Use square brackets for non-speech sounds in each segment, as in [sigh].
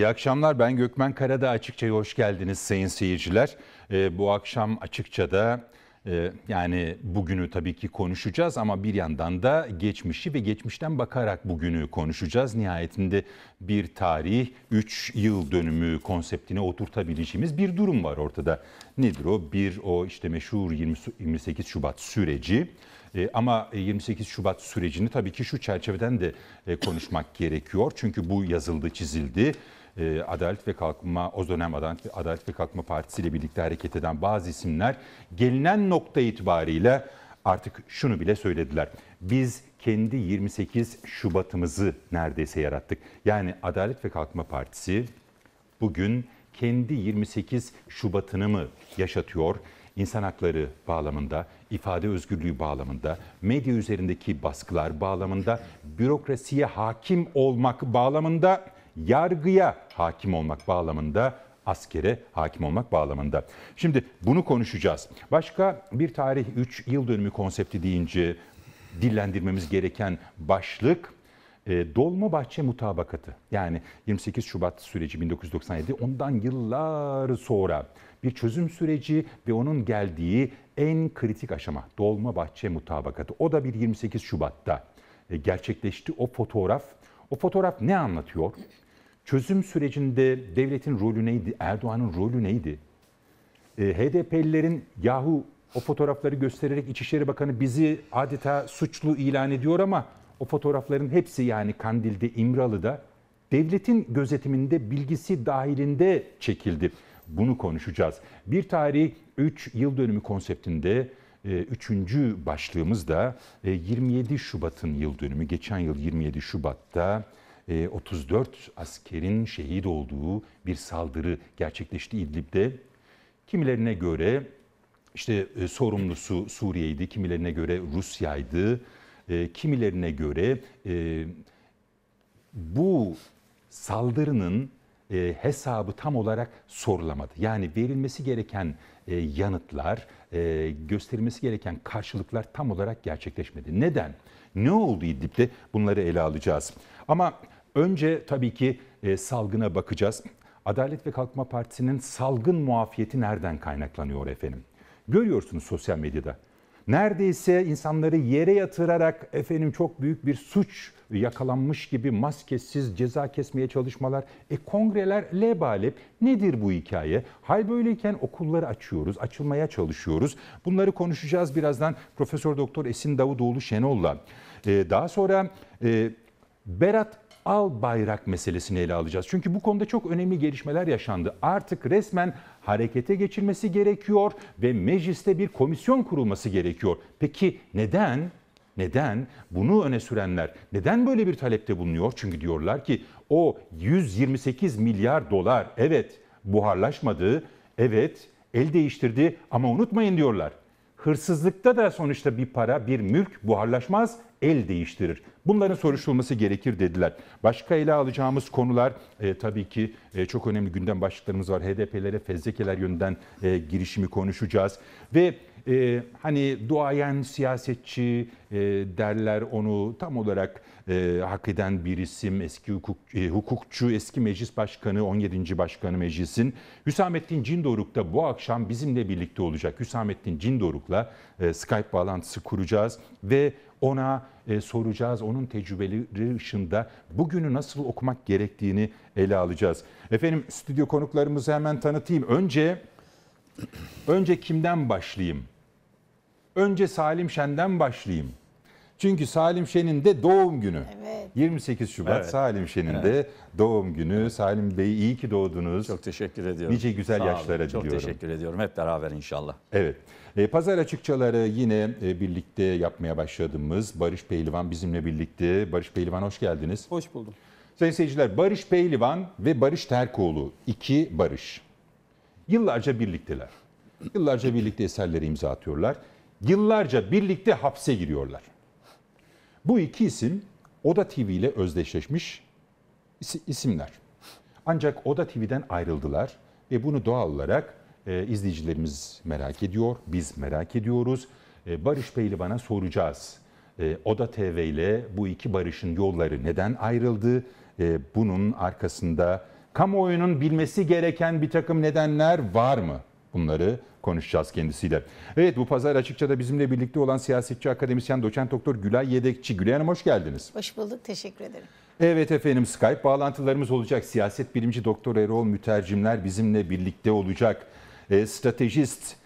İyi akşamlar ben Gökmen Karadağ Açıkça'ya hoş geldiniz sayın seyirciler. Ee, bu akşam Açıkça'da e, yani bugünü tabii ki konuşacağız ama bir yandan da geçmişi ve geçmişten bakarak bugünü konuşacağız. Nihayetinde bir tarih 3 yıl dönümü konseptine oturtabileceğimiz bir durum var ortada. Nedir o? Bir o işte meşhur 20, 28 Şubat süreci. E, ama 28 Şubat sürecini tabii ki şu çerçeveden de e, konuşmak gerekiyor. Çünkü bu yazıldı, çizildi. E, Adalet ve Kalkınma, o dönem Adalet Adalet ve Kalkınma Partisi ile birlikte hareket eden bazı isimler gelinen nokta itibariyle artık şunu bile söylediler. Biz kendi 28 Şubat'ımızı neredeyse yarattık. Yani Adalet ve Kalkınma Partisi bugün kendi 28 Şubat'ını mı yaşatıyor? İnsan hakları bağlamında, ifade özgürlüğü bağlamında, medya üzerindeki baskılar bağlamında, bürokrasiye hakim olmak bağlamında, yargıya hakim olmak bağlamında, askere hakim olmak bağlamında. Şimdi bunu konuşacağız. Başka bir tarih 3 yıl dönümü konsepti deyince dillendirmemiz gereken başlık e, Dolmabahçe mutabakatı. Yani 28 Şubat süreci 1997 ondan yıllar sonra bir çözüm süreci ve onun geldiği en kritik aşama Dolmabahçe mutabakatı. O da bir 28 Şubat'ta e, gerçekleşti. O fotoğraf, o fotoğraf ne anlatıyor? Çözüm sürecinde devletin rolü neydi? Erdoğan'ın rolü neydi? E, HDP'lilerin yahu o fotoğrafları göstererek İçişleri Bakanı bizi adeta suçlu ilan ediyor ama o fotoğrafların hepsi yani Kandil'de, İmralı'da devletin gözetiminde bilgisi dahilinde çekildi. Bunu konuşacağız. Bir tarih 3 yıl dönümü konseptinde e, üçüncü başlığımız da 27 Şubat'ın yıl dönümü. Geçen yıl 27 Şubat'ta 34 e, askerin şehit olduğu bir saldırı gerçekleşti İdlib'de. Kimilerine göre işte e, sorumlusu Suriye'ydi, kimilerine göre Rusya'ydı, kimilerine göre bu saldırının e, hesabı tam olarak sorulamadı. Yani verilmesi gereken e, yanıtlar, e, gösterilmesi gereken karşılıklar tam olarak gerçekleşmedi. Neden? Ne oldu İdlib'de? Bunları ele alacağız. Ama önce tabii ki e, salgına bakacağız. Adalet ve Kalkınma Partisi'nin salgın muafiyeti nereden kaynaklanıyor efendim? Görüyorsunuz sosyal medyada. Neredeyse insanları yere yatırarak efendim çok büyük bir suç yakalanmış gibi maskesiz ceza kesmeye çalışmalar. E kongreler lebalep nedir bu hikaye? Hal böyleyken okulları açıyoruz, açılmaya çalışıyoruz. Bunları konuşacağız birazdan Profesör Doktor Esin Davutoğlu Şenol'la. E, daha sonra e, Berat al bayrak meselesini ele alacağız. Çünkü bu konuda çok önemli gelişmeler yaşandı. Artık resmen harekete geçilmesi gerekiyor ve mecliste bir komisyon kurulması gerekiyor. Peki neden? Neden? Bunu öne sürenler neden böyle bir talepte bulunuyor? Çünkü diyorlar ki o 128 milyar dolar evet buharlaşmadı, evet el değiştirdi ama unutmayın diyorlar. Hırsızlıkta da sonuçta bir para, bir mülk buharlaşmaz, el değiştirir. Bunların soruşturulması gerekir dediler. Başka ele alacağımız konular e, tabii ki e, çok önemli gündem başlıklarımız var. HDP'lere fezlekeler yönünden e, girişimi konuşacağız. Ve e, hani duayen siyasetçi e, derler onu tam olarak e, hak eden bir isim eski hukuk, e, hukukçu eski meclis başkanı 17. başkanı meclisin Hüsamettin Cindoruk da bu akşam bizimle birlikte olacak. Hüsamettin Cindoruk'la e, Skype bağlantısı kuracağız ve ona e, soracağız. Onun tecrübeleri ışığında bugünü nasıl okumak gerektiğini ele alacağız. Efendim stüdyo konuklarımızı hemen tanıtayım. Önce önce kimden başlayayım? Önce Salim Şen'den başlayayım. Çünkü Salim Şen'in de doğum günü. Evet. 28 Şubat evet. Salim Şen'in evet. de doğum günü. Evet. Salim Bey iyi ki doğdunuz. Çok teşekkür ediyorum. Nice güzel Sağ yaşlara olun. diliyorum. Çok teşekkür ediyorum. Hep beraber inşallah. Evet. E, pazar açıkçaları yine e, birlikte yapmaya başladığımız Barış Pehlivan bizimle birlikte. Barış Pehlivan hoş geldiniz. Hoş buldum. Sayın seyirciler Barış Pehlivan ve Barış Terkoğlu iki Barış. Yıllarca birlikteler. Yıllarca birlikte eserleri imza atıyorlar. Yıllarca birlikte hapse giriyorlar. Bu iki isim Oda TV ile özdeşleşmiş isimler. Ancak Oda TV'den ayrıldılar ve bunu doğal olarak e, izleyicilerimiz merak ediyor, biz merak ediyoruz. E, Barış Pehlivan'a soracağız. E, Oda TV ile bu iki barışın yolları neden ayrıldı? E, bunun arkasında Kamuoyunun bilmesi gereken bir takım nedenler var mı? Bunları konuşacağız kendisiyle. Evet bu pazar açıkça da bizimle birlikte olan siyasetçi akademisyen doçent doktor Gülay Yedekçi. Gülay Hanım hoş geldiniz. Hoş bulduk, teşekkür ederim. Evet efendim Skype bağlantılarımız olacak. Siyaset bilimci Doktor Erol Mütercimler bizimle birlikte olacak. E, stratejist,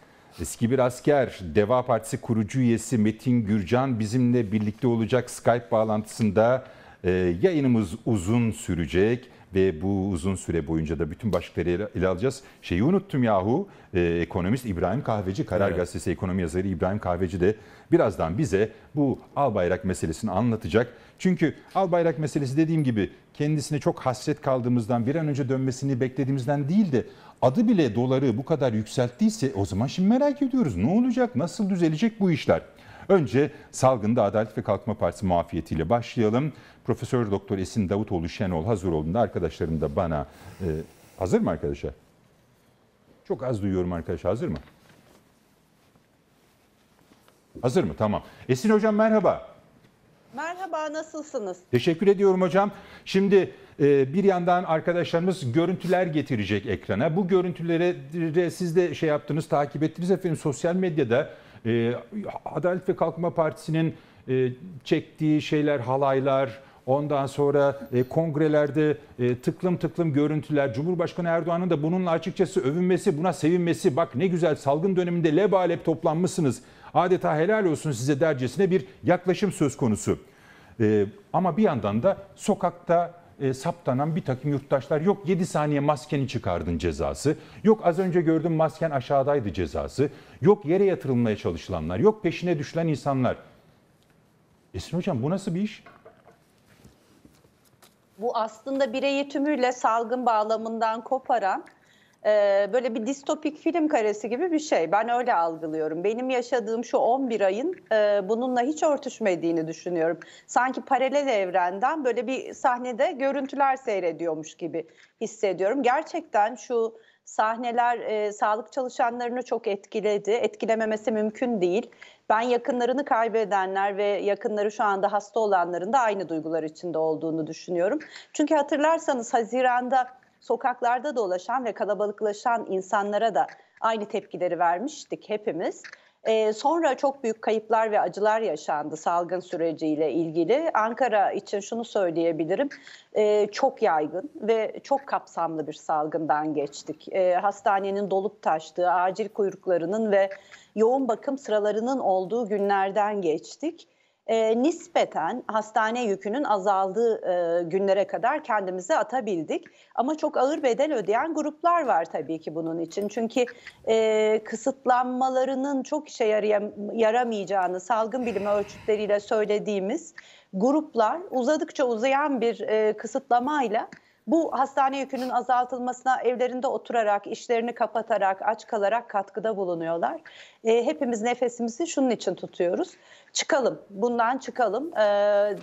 eski bir asker, Deva Partisi kurucu üyesi Metin Gürcan bizimle birlikte olacak Skype bağlantısında. E, yayınımız uzun sürecek ve bu uzun süre boyunca da bütün başlıkları ele, ele alacağız. Şeyi unuttum yahu, e, ekonomist İbrahim Kahveci, Karar Evet. Gazetesi ekonomi yazarı İbrahim Kahveci de birazdan bize bu Albayrak meselesini anlatacak. Çünkü Albayrak meselesi dediğim gibi kendisine çok hasret kaldığımızdan bir an önce dönmesini beklediğimizden değil de adı bile doları bu kadar yükselttiyse o zaman şimdi merak ediyoruz. Ne olacak? Nasıl düzelecek bu işler? Önce salgında Adalet ve Kalkınma Partisi muafiyetiyle başlayalım. Profesör Doktor Esin Davutoğlu Şenol hazır olduğunda arkadaşlarım da bana e, hazır mı arkadaşlar? Çok az duyuyorum arkadaşlar. Hazır mı? Hazır mı? Tamam. Esin Hocam merhaba. Merhaba, nasılsınız? Teşekkür ediyorum hocam. Şimdi e, bir yandan arkadaşlarımız görüntüler getirecek ekrana. Bu görüntüleri siz de şey yaptınız, takip ettiniz efendim sosyal medyada. e, Adalet ve Kalkınma Partisi'nin e, çektiği şeyler, halaylar, ondan sonra e, kongrelerde e, tıklım tıklım görüntüler. Cumhurbaşkanı Erdoğan'ın da bununla açıkçası övünmesi, buna sevinmesi. Bak ne güzel salgın döneminde lebalep toplanmışsınız. Adeta helal olsun size dercesine bir yaklaşım söz konusu. Ee, ama bir yandan da sokakta e, saptanan bir takım yurttaşlar yok 7 saniye maskeni çıkardın cezası, yok az önce gördüm masken aşağıdaydı cezası, yok yere yatırılmaya çalışılanlar, yok peşine düşülen insanlar. Esin Hocam bu nasıl bir iş? Bu aslında bireyi tümüyle salgın bağlamından koparan e, böyle bir distopik film karesi gibi bir şey. Ben öyle algılıyorum. Benim yaşadığım şu 11 ayın e, bununla hiç örtüşmediğini düşünüyorum. Sanki paralel evrenden böyle bir sahnede görüntüler seyrediyormuş gibi hissediyorum. Gerçekten şu sahneler e, sağlık çalışanlarını çok etkiledi. Etkilememesi mümkün değil. Ben yakınlarını kaybedenler ve yakınları şu anda hasta olanların da aynı duygular içinde olduğunu düşünüyorum. Çünkü hatırlarsanız Haziran'da sokaklarda dolaşan ve kalabalıklaşan insanlara da aynı tepkileri vermiştik hepimiz. Ee, sonra çok büyük kayıplar ve acılar yaşandı salgın süreciyle ilgili. Ankara için şunu söyleyebilirim, Ee, çok yaygın ve çok kapsamlı bir salgından geçtik. Ee, hastanenin dolup taştığı, acil kuyruklarının ve yoğun bakım sıralarının olduğu günlerden geçtik. E, nispeten hastane yükünün azaldığı e, günlere kadar kendimizi atabildik. Ama çok ağır bedel ödeyen gruplar var tabii ki bunun için. Çünkü e, kısıtlanmalarının çok işe yaramayacağını salgın bilimi ölçütleriyle söylediğimiz gruplar uzadıkça uzayan bir e, kısıtlamayla bu hastane yükünün azaltılmasına evlerinde oturarak, işlerini kapatarak, aç kalarak katkıda bulunuyorlar. E, hepimiz nefesimizi şunun için tutuyoruz. Çıkalım, bundan çıkalım. E,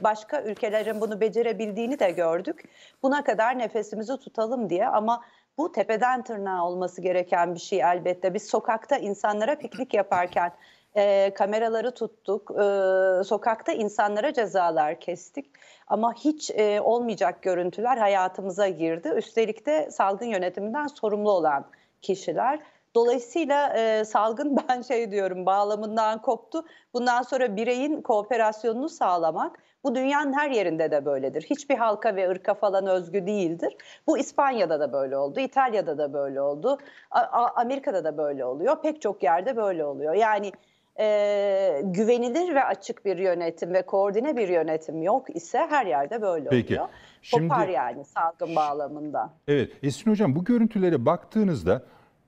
başka ülkelerin bunu becerebildiğini de gördük. Buna kadar nefesimizi tutalım diye ama bu tepeden tırnağa olması gereken bir şey elbette. Biz sokakta insanlara piknik yaparken e, kameraları tuttuk, e, sokakta insanlara cezalar kestik. Ama hiç e, olmayacak görüntüler hayatımıza girdi. Üstelik de salgın yönetiminden sorumlu olan kişiler. Dolayısıyla e, salgın [laughs] ben şey diyorum bağlamından koptu. Bundan sonra bireyin kooperasyonunu sağlamak bu dünyanın her yerinde de böyledir. Hiçbir halka ve ırka falan özgü değildir. Bu İspanya'da da böyle oldu, İtalya'da da böyle oldu, A- Amerika'da da böyle oluyor, pek çok yerde böyle oluyor. Yani e, güvenilir ve açık bir yönetim ve koordine bir yönetim yok ise her yerde böyle Peki. oluyor. Şimdi- Kopar yani salgın bağlamında. Evet Esin Hocam bu görüntülere baktığınızda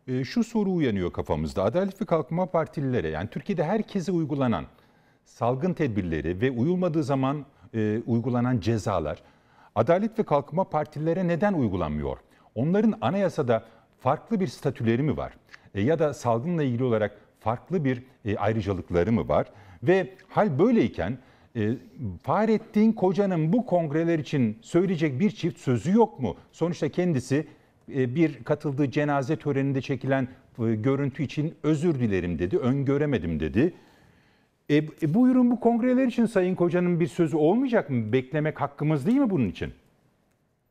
e, şu soru uyanıyor kafamızda. Adalet ve Kalkınma Partililere yani Türkiye'de herkese uygulanan salgın tedbirleri ve uyulmadığı zaman e, uygulanan cezalar Adalet ve Kalkınma Partililere neden uygulanmıyor? Onların anayasada farklı bir statüleri mi var? E, ya da salgınla ilgili olarak farklı bir e, ayrıcalıkları mı var? Ve hal böyleyken e, Fahrettin Koca'nın bu kongreler için söyleyecek bir çift sözü yok mu? Sonuçta kendisi e, bir katıldığı cenaze töreninde çekilen e, görüntü için özür dilerim dedi, öngöremedim dedi. E, e, buyurun bu kongreler için Sayın Koca'nın bir sözü olmayacak mı? Beklemek hakkımız değil mi bunun için?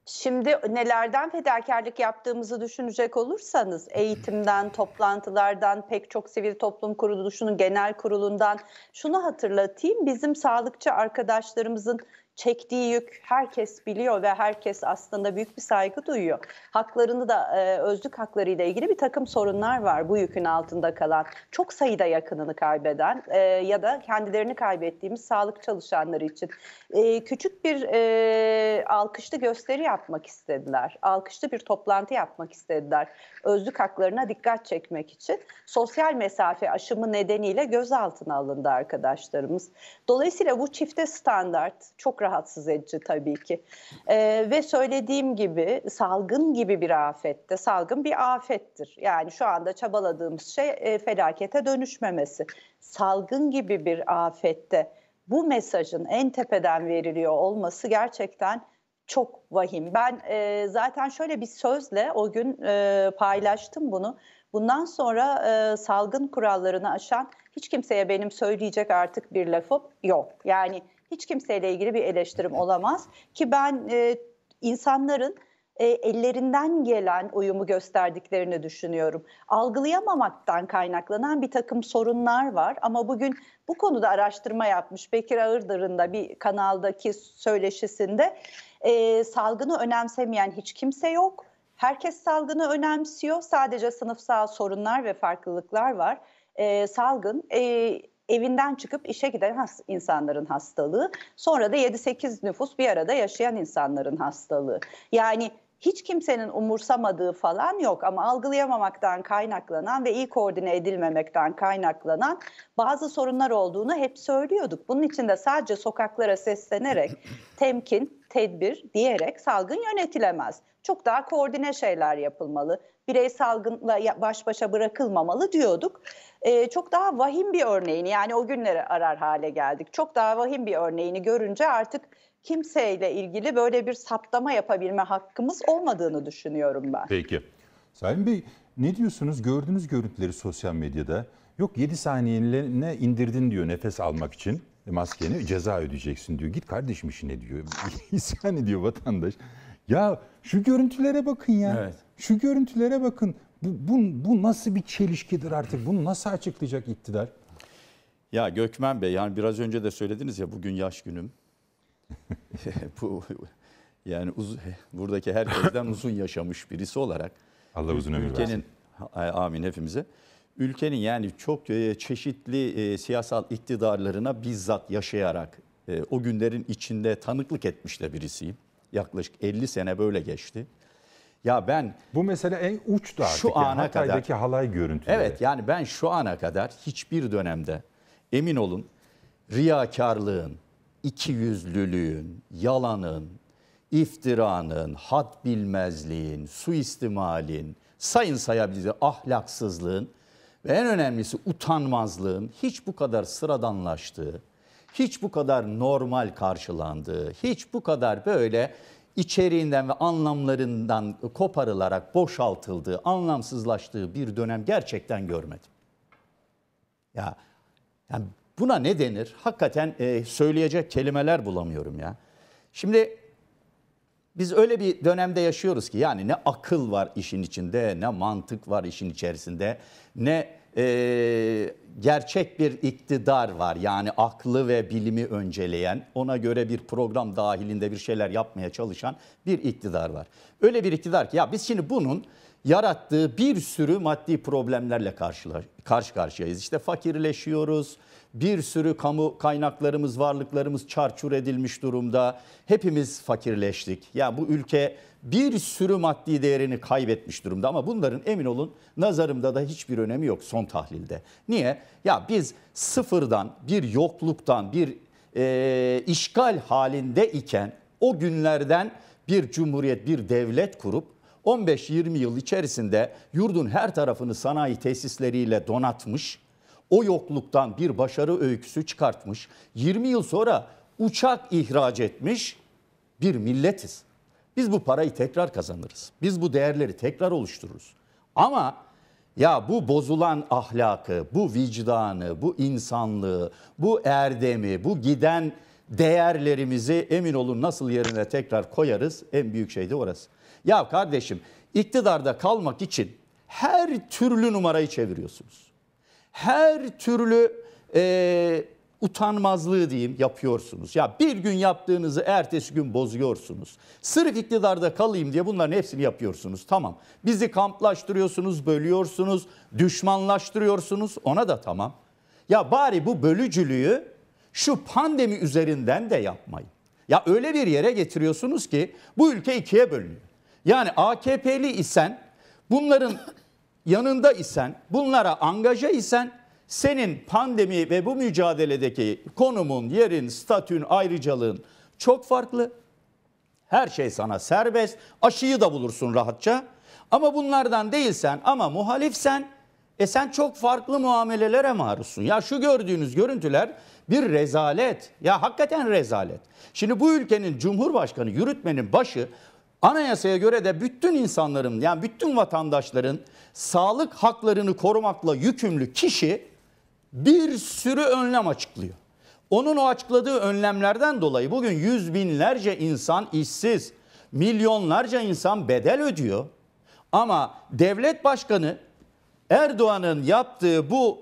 Şimdi nelerden fedakarlık yaptığımızı düşünecek olursanız eğitimden, toplantılardan, pek çok sivil toplum kuruluşunun genel kurulundan şunu hatırlatayım. Bizim sağlıkçı arkadaşlarımızın çektiği yük herkes biliyor ve herkes aslında büyük bir saygı duyuyor. Haklarını da e, özlük hakları ile ilgili bir takım sorunlar var bu yükün altında kalan. Çok sayıda yakınını kaybeden e, ya da kendilerini kaybettiğimiz sağlık çalışanları için. E, küçük bir e, alkışlı gösteri yapmak istediler. Alkışlı bir toplantı yapmak istediler. Özlük haklarına dikkat çekmek için. Sosyal mesafe aşımı nedeniyle gözaltına alındı arkadaşlarımız. Dolayısıyla bu çifte standart çok rahatsız edici tabii ki. Ee, ve söylediğim gibi salgın gibi bir afette, salgın bir afettir. Yani şu anda çabaladığımız şey e, felakete dönüşmemesi. Salgın gibi bir afette bu mesajın en tepeden veriliyor olması gerçekten çok vahim. Ben e, zaten şöyle bir sözle o gün e, paylaştım bunu. Bundan sonra e, salgın kurallarını aşan hiç kimseye benim söyleyecek artık bir lafım yok. Yani hiç kimseyle ilgili bir eleştirim olamaz ki ben e, insanların e, ellerinden gelen uyumu gösterdiklerini düşünüyorum. Algılayamamaktan kaynaklanan bir takım sorunlar var ama bugün bu konuda araştırma yapmış Bekir Ağırdır'ın da bir kanaldaki söyleşisinde e, salgını önemsemeyen hiç kimse yok. Herkes salgını önemsiyor. Sadece sınıfsal sorunlar ve farklılıklar var. E, salgın e, evinden çıkıp işe giden has, insanların hastalığı. Sonra da 7-8 nüfus bir arada yaşayan insanların hastalığı. Yani hiç kimsenin umursamadığı falan yok ama algılayamamaktan kaynaklanan ve iyi koordine edilmemekten kaynaklanan bazı sorunlar olduğunu hep söylüyorduk. Bunun için de sadece sokaklara seslenerek [clears throat] temkin, tedbir diyerek salgın yönetilemez. Çok daha koordine şeyler yapılmalı. Birey salgınla baş başa bırakılmamalı diyorduk. Ee, çok daha vahim bir örneğini yani o günleri arar hale geldik. Çok daha vahim bir örneğini görünce artık kimseyle ilgili böyle bir saptama yapabilme hakkımız olmadığını düşünüyorum ben. Peki. Sayın Bey ne diyorsunuz? Gördünüz görüntüleri sosyal medyada. Yok 7 saniyeliğine indirdin diyor nefes almak için maskeni ceza ödeyeceksin diyor. Git kardeşim işine diyor. [laughs] İsyan ediyor vatandaş. Ya şu görüntülere bakın ya. Evet. Şu görüntülere bakın. Bu, bu, bu nasıl bir çelişkidir artık? Bunu nasıl açıklayacak iktidar? Ya Gökmen Bey yani biraz önce de söylediniz ya bugün yaş günüm. [laughs] Bu yani uz, buradaki herkesten [laughs] uzun yaşamış birisi olarak Allah uzun ömür versin. ülkenin amin hepimize. Ülkenin yani çok e, çeşitli e, siyasal iktidarlarına bizzat yaşayarak e, o günlerin içinde tanıklık etmiş de birisiyim. Yaklaşık 50 sene böyle geçti. Ya ben Bu mesele en uçtu artık. Şu yani. ana Hatay'daki kadar- halay görüntüleri. Evet yani ben şu ana kadar hiçbir dönemde emin olun riyakarlığın, ikiyüzlülüğün, yalanın, iftiranın, had bilmezliğin, suistimalin, sayın sayabiliriz ahlaksızlığın ve en önemlisi utanmazlığın hiç bu kadar sıradanlaştığı, hiç bu kadar normal karşılandığı, hiç bu kadar böyle içeriğinden ve anlamlarından koparılarak boşaltıldığı, anlamsızlaştığı bir dönem gerçekten görmedim. Ya yani buna ne denir? Hakikaten e, söyleyecek kelimeler bulamıyorum ya. Şimdi biz öyle bir dönemde yaşıyoruz ki yani ne akıl var işin içinde, ne mantık var işin içerisinde, ne e, gerçek bir iktidar var. Yani aklı ve bilimi önceleyen, ona göre bir program dahilinde bir şeyler yapmaya çalışan bir iktidar var. Öyle bir iktidar ki ya biz şimdi bunun yarattığı bir sürü maddi problemlerle karşı karşıyayız. İşte fakirleşiyoruz, bir sürü kamu kaynaklarımız, varlıklarımız çarçur edilmiş durumda. Hepimiz fakirleştik. Ya bu ülke bir sürü maddi değerini kaybetmiş durumda ama bunların emin olun nazarımda da hiçbir önemi yok son tahlilde. Niye? Ya biz sıfırdan, bir yokluktan, bir e, işgal halinde iken o günlerden bir cumhuriyet, bir devlet kurup 15-20 yıl içerisinde yurdun her tarafını sanayi tesisleriyle donatmış, o yokluktan bir başarı öyküsü çıkartmış, 20 yıl sonra uçak ihraç etmiş bir milletiz. Biz bu parayı tekrar kazanırız. Biz bu değerleri tekrar oluştururuz. Ama ya bu bozulan ahlakı, bu vicdanı, bu insanlığı, bu erdemi, bu giden değerlerimizi emin olun nasıl yerine tekrar koyarız en büyük şey de orası. Ya kardeşim iktidarda kalmak için her türlü numarayı çeviriyorsunuz. Her türlü e, utanmazlığı diyeyim yapıyorsunuz. Ya bir gün yaptığınızı ertesi gün bozuyorsunuz. Sırf iktidarda kalayım diye bunların hepsini yapıyorsunuz. Tamam. Bizi kamplaştırıyorsunuz, bölüyorsunuz, düşmanlaştırıyorsunuz. Ona da tamam. Ya bari bu bölücülüğü şu pandemi üzerinden de yapmayın. Ya öyle bir yere getiriyorsunuz ki bu ülke ikiye bölünüyor. Yani AKP'li isen bunların yanında isen, bunlara angaja isen senin pandemi ve bu mücadeledeki konumun, yerin, statün, ayrıcalığın çok farklı. Her şey sana serbest. Aşıyı da bulursun rahatça. Ama bunlardan değilsen ama muhalifsen e sen çok farklı muamelelere maruzsun. Ya şu gördüğünüz görüntüler bir rezalet. Ya hakikaten rezalet. Şimdi bu ülkenin cumhurbaşkanı yürütmenin başı anayasaya göre de bütün insanların yani bütün vatandaşların sağlık haklarını korumakla yükümlü kişi bir sürü önlem açıklıyor. Onun o açıkladığı önlemlerden dolayı bugün yüz binlerce insan işsiz, milyonlarca insan bedel ödüyor. Ama devlet başkanı Erdoğan'ın yaptığı bu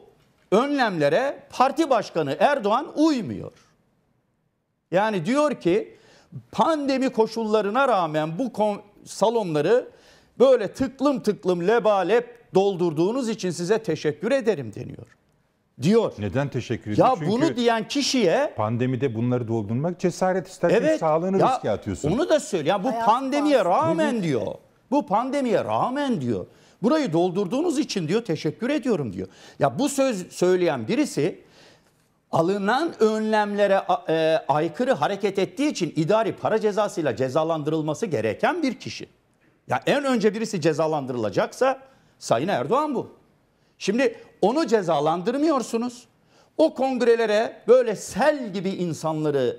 önlemlere parti başkanı Erdoğan uymuyor. Yani diyor ki pandemi koşullarına rağmen bu salonları böyle tıklım tıklım lebalep doldurduğunuz için size teşekkür ederim deniyor. Diyor. Neden teşekkür ediyor? Ya Çünkü bunu diyen kişiye pandemide bunları doldurmak cesaret ister. Evet. Sağlığını ya, riske atıyorsun. Onu da söyle. Ya bu Hayat pandemiye var. rağmen diyor. Bu pandemiye rağmen diyor. Burayı doldurduğunuz için diyor teşekkür ediyorum diyor. Ya bu söz söyleyen birisi alınan önlemlere e, aykırı hareket ettiği için idari para cezasıyla cezalandırılması gereken bir kişi. Ya en önce birisi cezalandırılacaksa Sayın Erdoğan bu. Şimdi onu cezalandırmıyorsunuz. O kongrelere böyle sel gibi insanları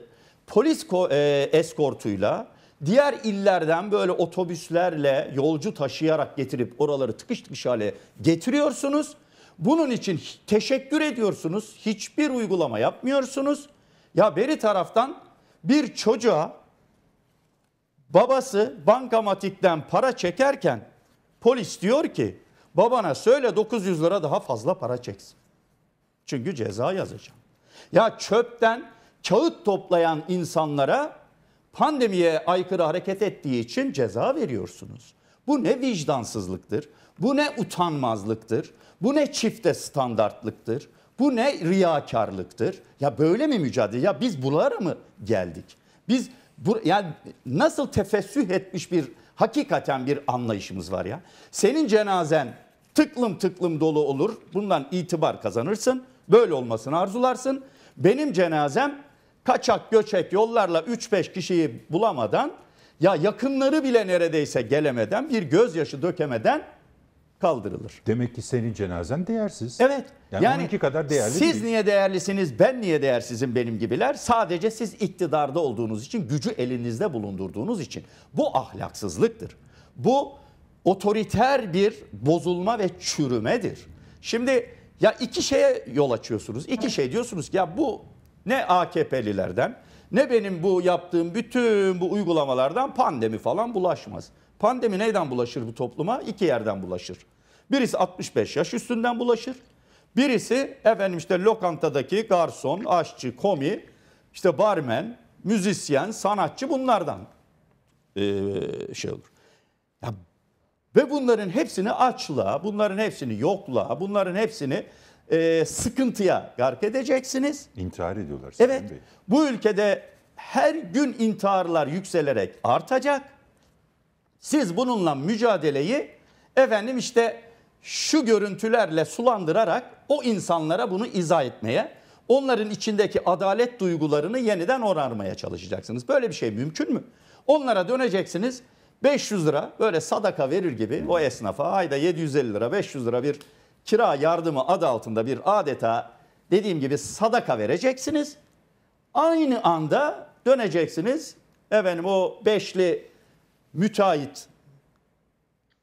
polis e, eskortuyla diğer illerden böyle otobüslerle yolcu taşıyarak getirip oraları tıkış tıkış hale getiriyorsunuz. Bunun için teşekkür ediyorsunuz. Hiçbir uygulama yapmıyorsunuz. Ya beri taraftan bir çocuğa babası bankamatikten para çekerken polis diyor ki babana söyle 900 lira daha fazla para çeksin. Çünkü ceza yazacağım. Ya çöpten kağıt toplayan insanlara pandemiye aykırı hareket ettiği için ceza veriyorsunuz. Bu ne vicdansızlıktır, bu ne utanmazlıktır, bu ne çifte standartlıktır, bu ne riyakarlıktır. Ya böyle mi mücadele? Ya biz buralara mı geldik? Biz bu, yani nasıl tefessüh etmiş bir hakikaten bir anlayışımız var ya. Senin cenazen tıklım tıklım dolu olur. Bundan itibar kazanırsın. Böyle olmasını arzularsın. Benim cenazem kaçak göçek yollarla 3-5 kişiyi bulamadan ya yakınları bile neredeyse gelemeden bir gözyaşı dökemeden kaldırılır. Demek ki senin cenazen değersiz. Evet. Yani, yani onunki kadar değerli siz değil. niye değerlisiniz, ben niye değersizim benim gibiler? Sadece siz iktidarda olduğunuz için, gücü elinizde bulundurduğunuz için. Bu ahlaksızlıktır. Bu otoriter bir bozulma ve çürümedir. Şimdi ya iki şeye yol açıyorsunuz. İki şey diyorsunuz ki ya bu ne AKP'lilerden ne benim bu yaptığım bütün bu uygulamalardan pandemi falan bulaşmaz. Pandemi neyden bulaşır bu topluma? İki yerden bulaşır. Birisi 65 yaş üstünden bulaşır. Birisi efendim işte lokantadaki garson, aşçı, komi, işte barmen, müzisyen, sanatçı bunlardan ee, şey olur. Ya, ve bunların hepsini açlığa, bunların hepsini yokluğa, bunların hepsini e, sıkıntıya gark edeceksiniz. İntihar ediyorlar. Evet. Bey. Bu ülkede her gün intiharlar yükselerek artacak. Siz bununla mücadeleyi efendim işte şu görüntülerle sulandırarak o insanlara bunu izah etmeye, onların içindeki adalet duygularını yeniden onarmaya çalışacaksınız. Böyle bir şey mümkün mü? Onlara döneceksiniz 500 lira böyle sadaka verir gibi o esnafa ayda 750 lira 500 lira bir kira yardımı adı altında bir adeta dediğim gibi sadaka vereceksiniz. Aynı anda döneceksiniz. Efendim o beşli müteahhit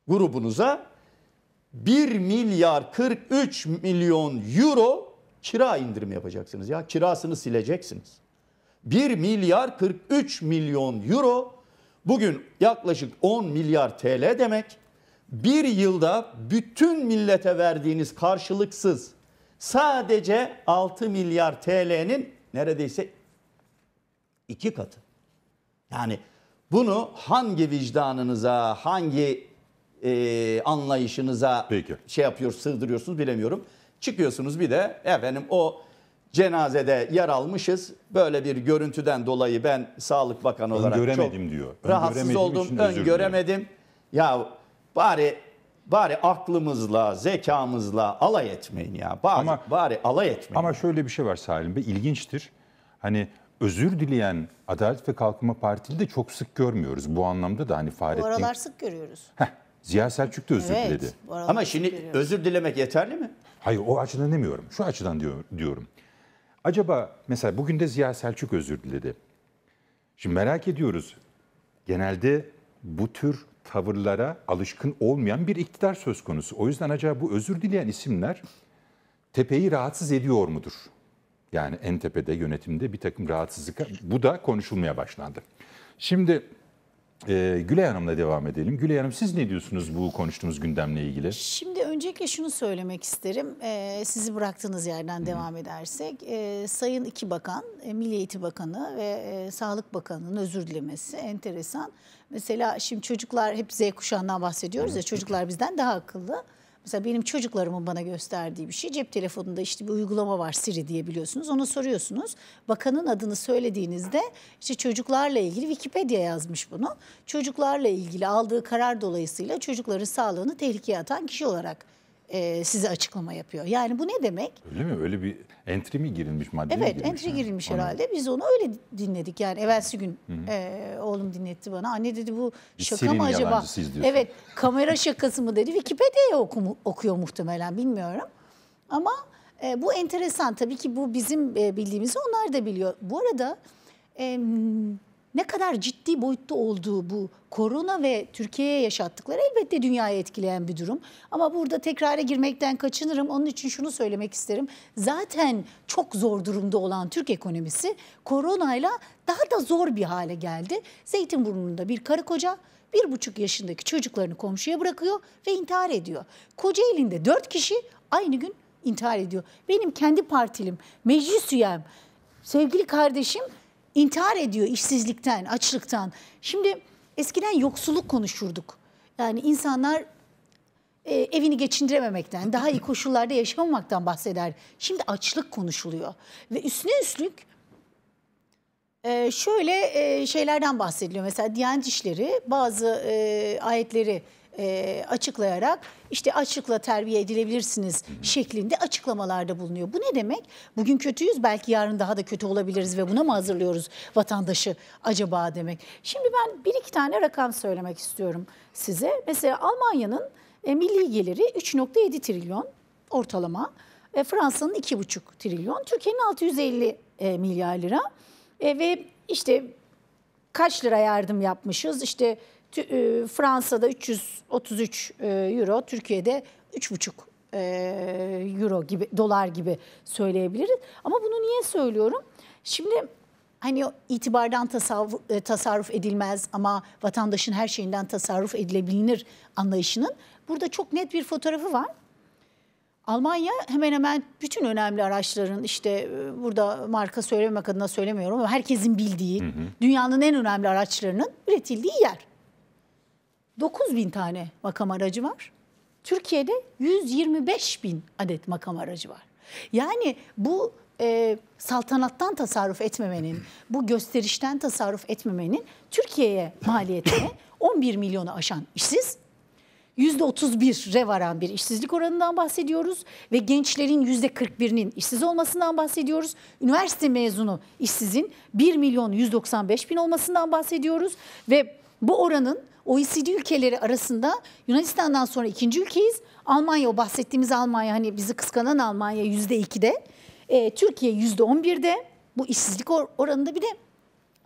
grubunuza 1 milyar 43 milyon euro kira indirim yapacaksınız ya. Kirasını sileceksiniz. 1 milyar 43 milyon euro bugün yaklaşık 10 milyar TL demek. Bir yılda bütün millete verdiğiniz karşılıksız sadece 6 milyar TL'nin neredeyse iki katı. Yani bunu hangi vicdanınıza, hangi e, anlayışınıza Peki. şey yapıyor, sığdırıyorsunuz bilemiyorum. Çıkıyorsunuz bir de efendim o cenazede yer almışız. Böyle bir görüntüden dolayı ben Sağlık Bakanı olarak çok diyor. rahatsız oldum, öngöremedim. Ya bari bari aklımızla, zekamızla alay etmeyin ya. Bari, Ama- bari alay etmeyin. Ama şöyle bir şey var Salim Bey, ilginçtir. Hani özür dileyen Adalet ve Kalkınma Partili de çok sık görmüyoruz. Bu anlamda da hani Bu Fahrettin... aralar sık görüyoruz. Heh, Ziya Selçuk da özür Evet. diledi. bu Ama şimdi görüyoruz. özür dilemek yeterli mi? Hayır o açıdan demiyorum. Şu açıdan diyor, diyorum. Acaba mesela bugün de Ziya Selçuk özür diledi. Şimdi merak ediyoruz. Genelde bu tür tavırlara alışkın olmayan bir iktidar söz konusu. O yüzden acaba bu özür dileyen isimler tepeyi rahatsız ediyor mudur? Yani en tepede yönetimde bir takım rahatsızlık. Bu da konuşulmaya başlandı. Şimdi e, Gülay Hanım'la devam edelim. Gülay Hanım siz ne diyorsunuz bu konuştuğumuz gündemle ilgili? Şimdi öncelikle şunu söylemek isterim. Ee, sizi bıraktığınız yerden devam edersek. e, Sayın iki bakan, e, Milli Eğitim Bakanı ve e, Sağlık Bakanı'nın özür dilemesi enteresan. Mesela şimdi çocuklar hep Z kuşağından bahsediyoruz ya çocuklar bizden daha akıllı. Mesela benim çocuklarımın bana gösterdiği bir şey cep telefonunda işte bir uygulama var Siri diye biliyorsunuz. Ona soruyorsunuz. Bakanın adını söylediğinizde işte çocuklarla ilgili Wikipedia yazmış bunu. Çocuklarla ilgili aldığı karar dolayısıyla çocukların sağlığını tehlikeye atan kişi olarak e, size açıklama yapıyor. Yani bu ne demek? Öyle mi? Öyle bir entry mi girilmiş madde mi Evet girilmiş? entry girilmiş anladım. herhalde. Biz onu öyle dinledik. Yani evvelsi gün e, oğlum dinletti bana. Anne dedi bu Biz şaka mı acaba? Evet kamera şakası mı dedi. Wikipedia'ya oku, okuyor muhtemelen bilmiyorum. Ama e, bu enteresan. Tabii ki bu bizim e, bildiğimizi onlar da biliyor. Bu arada e, ne kadar ciddi boyutta olduğu bu korona ve Türkiye'ye yaşattıkları elbette dünyayı etkileyen bir durum. Ama burada tekrara girmekten kaçınırım. Onun için şunu söylemek isterim. Zaten çok zor durumda olan Türk ekonomisi koronayla daha da zor bir hale geldi. Zeytinburnu'nda bir karı koca bir buçuk yaşındaki çocuklarını komşuya bırakıyor ve intihar ediyor. Kocaeli'nde dört kişi aynı gün intihar ediyor. Benim kendi partilim, meclis üyem, sevgili kardeşim intihar ediyor işsizlikten, açlıktan. Şimdi eskiden yoksulluk konuşurduk. Yani insanlar e, evini geçindirememekten, daha iyi koşullarda yaşamamaktan bahseder. Şimdi açlık konuşuluyor. Ve üstüne üstlük e, şöyle e, şeylerden bahsediliyor. Mesela Diyanet İşleri bazı e, ayetleri e, açıklayarak işte açlıkla terbiye edilebilirsiniz şeklinde açıklamalarda bulunuyor. Bu ne demek? Bugün kötüyüz belki yarın daha da kötü olabiliriz ve buna mı hazırlıyoruz vatandaşı acaba demek. Şimdi ben bir iki tane rakam söylemek istiyorum size. Mesela Almanya'nın e, milli geliri 3.7 trilyon ortalama. E, Fransa'nın 2,5 trilyon. Türkiye'nin 650 e, milyar lira. E, ve işte kaç lira yardım yapmışız? İşte Fransa'da 333 e, euro, Türkiye'de 3,5 e, euro gibi, dolar gibi söyleyebiliriz. Ama bunu niye söylüyorum? Şimdi hani itibardan e, tasarruf edilmez ama vatandaşın her şeyinden tasarruf edilebilir anlayışının burada çok net bir fotoğrafı var. Almanya hemen hemen bütün önemli araçların işte e, burada marka söylememek adına söylemiyorum ama herkesin bildiği dünyanın en önemli araçlarının üretildiği yer. 9 bin tane makam aracı var. Türkiye'de 125 bin adet makam aracı var. Yani bu e, saltanattan tasarruf etmemenin, bu gösterişten tasarruf etmemenin Türkiye'ye maliyetine 11 [coughs] milyonu aşan işsiz, %31'e varan bir işsizlik oranından bahsediyoruz ve gençlerin %41'inin işsiz olmasından bahsediyoruz. Üniversite mezunu işsizin 1 milyon 195 bin olmasından bahsediyoruz ve bu oranın OECD ülkeleri arasında Yunanistan'dan sonra ikinci ülkeyiz. Almanya o bahsettiğimiz Almanya hani bizi kıskanan Almanya %2'de, e, Türkiye %11'de bu işsizlik or- oranında bir de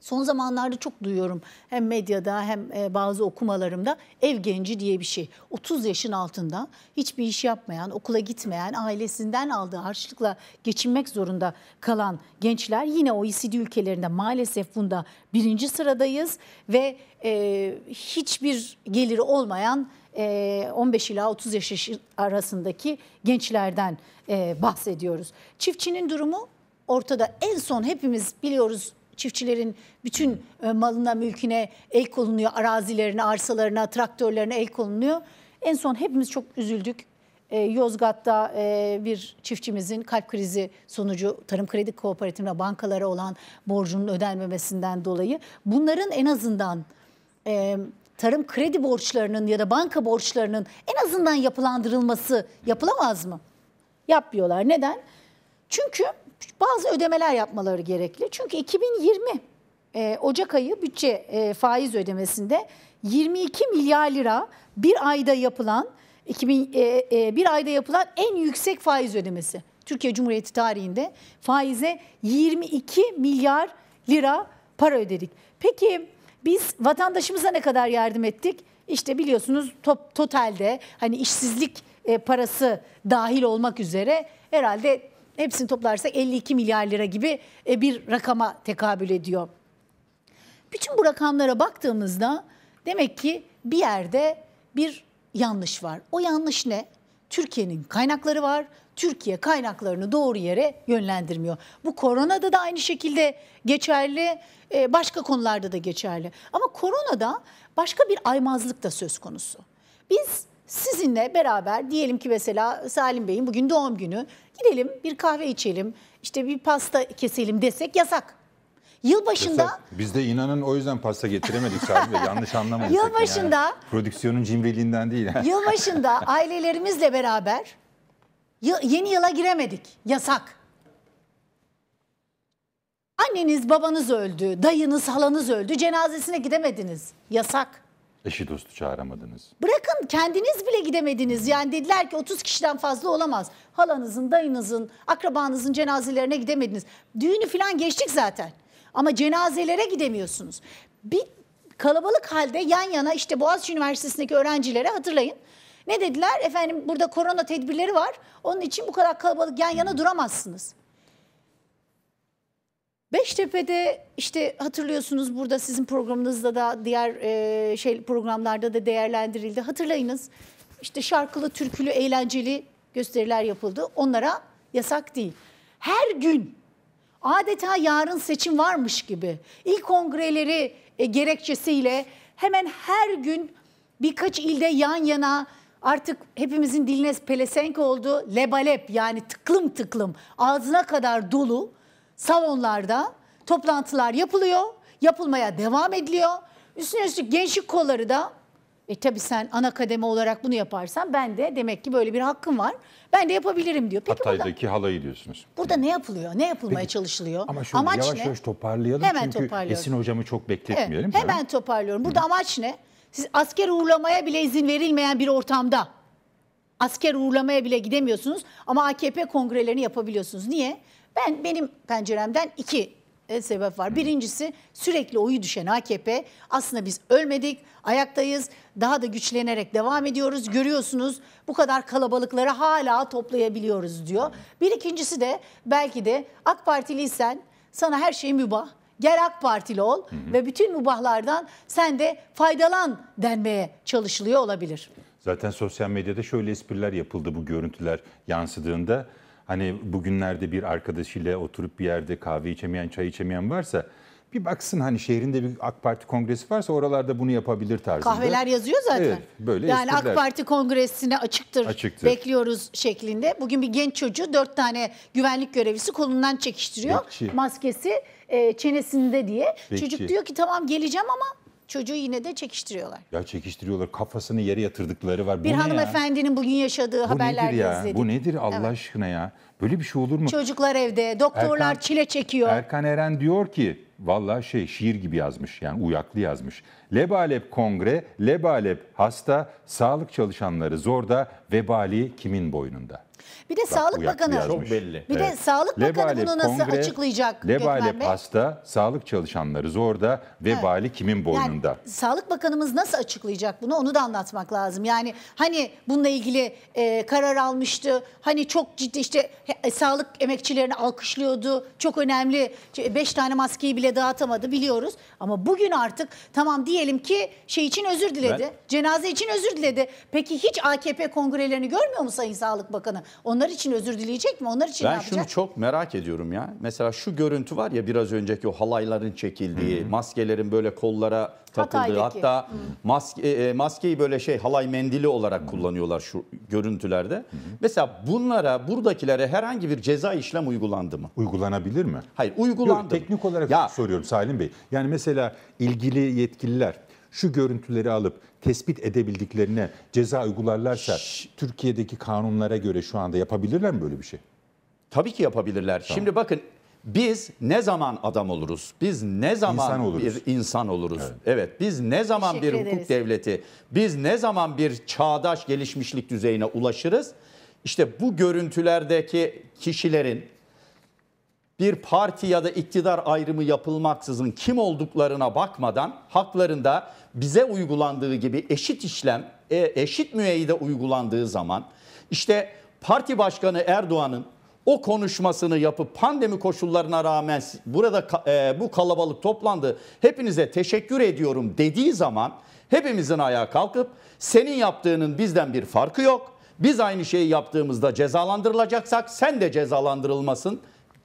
Son zamanlarda çok duyuyorum hem medyada hem e, bazı okumalarımda ev genci diye bir şey. 30 yaşın altında hiçbir iş yapmayan, okula gitmeyen, ailesinden aldığı harçlıkla geçinmek zorunda kalan gençler yine OECD ülkelerinde maalesef bunda birinci sıradayız ve e, hiçbir geliri olmayan e, 15 ila 30 yaş arasındaki gençlerden e, bahsediyoruz. Çiftçinin durumu ortada. En son hepimiz biliyoruz çiftçilerin bütün e, malına, mülküne el konuluyor, arazilerine, arsalarına, traktörlerine el konuluyor. En son hepimiz çok üzüldük. E, Yozgat'ta e, bir çiftçimizin kalp krizi sonucu Tarım Kredi Kooperatifine bankalara olan borcunun ödenmemesinden dolayı bunların en azından tarım kredi borçlarının ya da banka borçlarının en azından yapılandırılması yapılamaz mı? Yapmıyorlar. Neden? Çünkü bazı ödemeler yapmaları gerekli. Çünkü 2020 e, Ocak ayı bütçe e, faiz ödemesinde 22 milyar lira bir ayda yapılan 2000 e, e, bir ayda yapılan en yüksek faiz ödemesi. Türkiye Cumhuriyeti tarihinde faize 22 milyar lira para ödedik. Peki biz vatandaşımıza ne kadar yardım ettik? İşte biliyorsunuz top, totalde hani işsizlik e, parası dahil olmak üzere herhalde hepsini toplarsak 52 milyar lira gibi e, bir rakama tekabül ediyor. Bütün bu rakamlara baktığımızda demek ki bir yerde bir yanlış var. O yanlış ne? Türkiye'nin kaynakları var. Türkiye kaynaklarını doğru yere yönlendirmiyor. Bu koronada da aynı şekilde geçerli, e, başka konularda da geçerli. Ama koronada başka bir aymazlık da söz konusu. Biz sizinle beraber diyelim ki mesela Salim Bey'in bugün doğum günü gidelim bir kahve içelim işte bir pasta keselim desek yasak. Yılbaşında Yasak. Biz de inanın o yüzden pasta getiremedik Salim Bey. Yanlış anlamayın. Yılbaşında- Yani. Prodüksiyonun cimriliğinden değil. [laughs] yılbaşında ailelerimizle beraber yeni yıla giremedik. Yasak. Anneniz babanız öldü, dayınız halanız öldü, cenazesine gidemediniz. Yasak. Eşi dostu çağıramadınız. Bırakın kendiniz bile gidemediniz. Yani dediler ki 30 kişiden fazla olamaz. Halanızın, dayınızın, akrabanızın cenazelerine gidemediniz. Düğünü falan geçtik zaten. Ama cenazelere gidemiyorsunuz. Bir kalabalık halde yan yana işte Boğaziçi Üniversitesi'ndeki öğrencilere hatırlayın. Ne dediler? Efendim burada korona tedbirleri var. Onun için bu kadar kalabalık yan yana duramazsınız. Beştepe'de işte hatırlıyorsunuz burada sizin programınızda da diğer e, şey programlarda da değerlendirildi. Hatırlayınız işte şarkılı, türkülü, eğlenceli gösteriler yapıldı. Onlara yasak değil. Her gün adeta yarın seçim varmış gibi ilk kongreleri e, gerekçesiyle hemen her gün birkaç ilde yan yana artık hepimizin diline pelesenk oldu. Lebalep yani tıklım tıklım ağzına kadar dolu salonlarda toplantılar yapılıyor. Yapılmaya devam ediliyor. Üstüne üstlük gençlik kolları da e tabii sen ana kademe olarak bunu yaparsan ben de demek ki böyle bir hakkım var. Ben de yapabilirim diyor. Peki burada, Hatay'daki halayı diyorsunuz. burada ne yapılıyor? Ne yapılmaya çalışılıyor? Ama şöyle Amaç yavaş ne? yavaş toparlayalım Hemen çünkü toparlıyorum. Esin hocamı çok bekletmeyelim. Evet, hemen toparlıyorum. Burada amaç ne? Siz asker uğurlamaya bile izin verilmeyen bir ortamda asker uğurlamaya bile gidemiyorsunuz ama AKP kongrelerini yapabiliyorsunuz. Niye? Ben benim penceremden iki e, sebep var. Birincisi sürekli oyu düşen AKP. Aslında biz ölmedik, ayaktayız. Daha da güçlenerek devam ediyoruz. Görüyorsunuz bu kadar kalabalıkları hala toplayabiliyoruz diyor. Bir ikincisi de belki de AK Partiliysen sana her şey mübah. Gel AK Partili ol ve bütün mübahlardan sen de faydalan denmeye çalışılıyor olabilir. Zaten sosyal medyada şöyle espriler yapıldı bu görüntüler yansıdığında. Hani bugünlerde bir arkadaşıyla oturup bir yerde kahve içemeyen, çay içemeyen varsa bir baksın hani şehrinde bir AK Parti kongresi varsa oralarda bunu yapabilir tarzında. Kahveler yazıyor zaten. Evet, böyle yani espriler. AK Parti kongresine açıktır, Açıktır. bekliyoruz şeklinde. Bugün bir genç çocuğu dört tane güvenlik görevlisi kolundan çekiştiriyor. Bekçi. Maskesi e, çenesinde diye. Bekçi. Çocuk diyor ki tamam geleceğim ama çocuğu yine de çekiştiriyorlar. Ya çekiştiriyorlar kafasını yere yatırdıkları var. Bu Bir ya? hanımefendinin bugün yaşadığı Bu haberlerde nedir ya? izledik. Bu nedir Allah Evet. aşkına ya? Böyle bir şey olur mu? Çocuklar evde, doktorlar Erkan- çile çekiyor. Erkan Eren diyor ki vallahi şey şiir gibi yazmış yani uyaklı yazmış. Lebalep kongre, lebalep hasta, sağlık çalışanları zorda, vebali kimin boynunda? Bir de Bak, Sağlık Uyak Bakanı yazmış. Çok belli. Bir de Sağlık Bakanı Vebali bunu nasıl kongre, açıklayacak Bey? pasta, sağlık çalışanları zorda, vebali kimin boynunda? Yani Sağlık Bakanımız nasıl açıklayacak bunu onu da anlatmak lazım. Yani hani bununla ilgili e, karar almıştı. Hani çok ciddi işte he- e, sağlık emekçilerini alkışlıyordu. Çok önemli. Ç- Beş tane maskeyi bile dağıtamadı biliyoruz. Ama bugün artık tamam diyelim ki şey için özür diledi. Ben- Cenaze için özür diledi. Peki hiç AKP kongrelerini görmüyor mu Sayın Sağlık Bakanı? Onlar için özür dileyecek mi? Onlar için ne Ben yapacak? şunu çok merak ediyorum ya. Mesela şu görüntü var ya biraz önceki o halayların çekildiği, maskelerin böyle kollara takıldığı. Hatay'daki. Hatta maske, e, maskeyi böyle şey halay mendili olarak kullanıyorlar şu görüntülerde. Mesela bunlara, buradakilere herhangi bir ceza işlem uygulandı mı? Uygulanabilir mi? Hayır Yok, uygulandı. mı? teknik olarak ya, soruyorum Salim Bey. Yani mesela ilgili yetkililer şu görüntüleri alıp tespit edebildiklerine ceza uygularlarsa Türkiye'deki kanunlara göre şu anda yapabilirler mi böyle bir şey? Tabii ki yapabilirler. Şimdi bakın biz ne zaman adam oluruz? Biz ne zaman İnsan oluruz. bir insan oluruz? Evet. Biz ne zaman Teşekkür bir hukuk ederiz. devleti? Biz ne zaman bir çağdaş gelişmişlik düzeyine ulaşırız? İşte bu görüntülerdeki kişilerin bir parti ya da iktidar ayrımı yapılmaksızın kim olduklarına bakmadan haklarında bize uygulandığı gibi eşit işlem, e, eşit müeyyide uygulandığı zaman işte parti başkanı Erdoğan'ın o konuşmasını yapıp pandemi koşullarına rağmen burada e, bu kalabalık toplandı. Hepinize teşekkür ediyorum dediği zaman hepimizin ayağa kalkıp senin yaptığının bizden bir farkı yok. Biz aynı şeyi yaptığımızda cezalandırılacaksak sen de cezalandırılmasın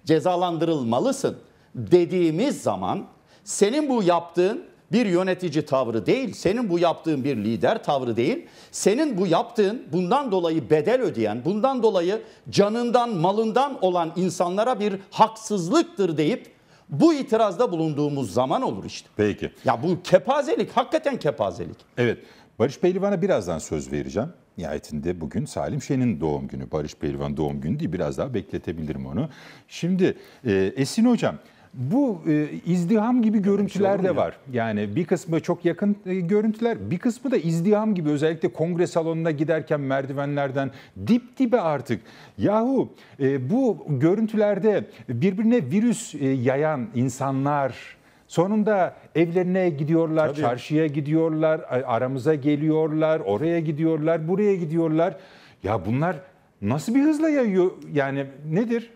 cezalandırılmalısın dediğimiz zaman senin bu yaptığın bir yönetici tavrı değil, senin bu yaptığın bir lider tavrı değil, senin bu yaptığın bundan dolayı bedel ödeyen, bundan dolayı canından, malından olan insanlara bir haksızlıktır deyip bu itirazda bulunduğumuz zaman olur işte. Peki. Ya bu kepazelik, hakikaten kepazelik. Evet. Barış Pehlivan'a birazdan söz vereceğim. Nihayetinde bugün Salim Şen'in doğum günü. Barış Pehlivan doğum günü değil. Biraz daha bekletebilirim onu. Şimdi e, Esin Hocam bu e, izdiham gibi görüntüler de var. Yani bir kısmı çok yakın e, görüntüler, bir kısmı da izdiham gibi özellikle kongre salonuna giderken merdivenlerden dip dibe artık. Yahu e, bu görüntülerde birbirine virüs e, yayan insanlar Sonunda evlerine gidiyorlar, Tabii. çarşıya gidiyorlar, aramıza geliyorlar, oraya gidiyorlar, buraya gidiyorlar. Ya bunlar nasıl bir hızla yayıyor? Yani nedir?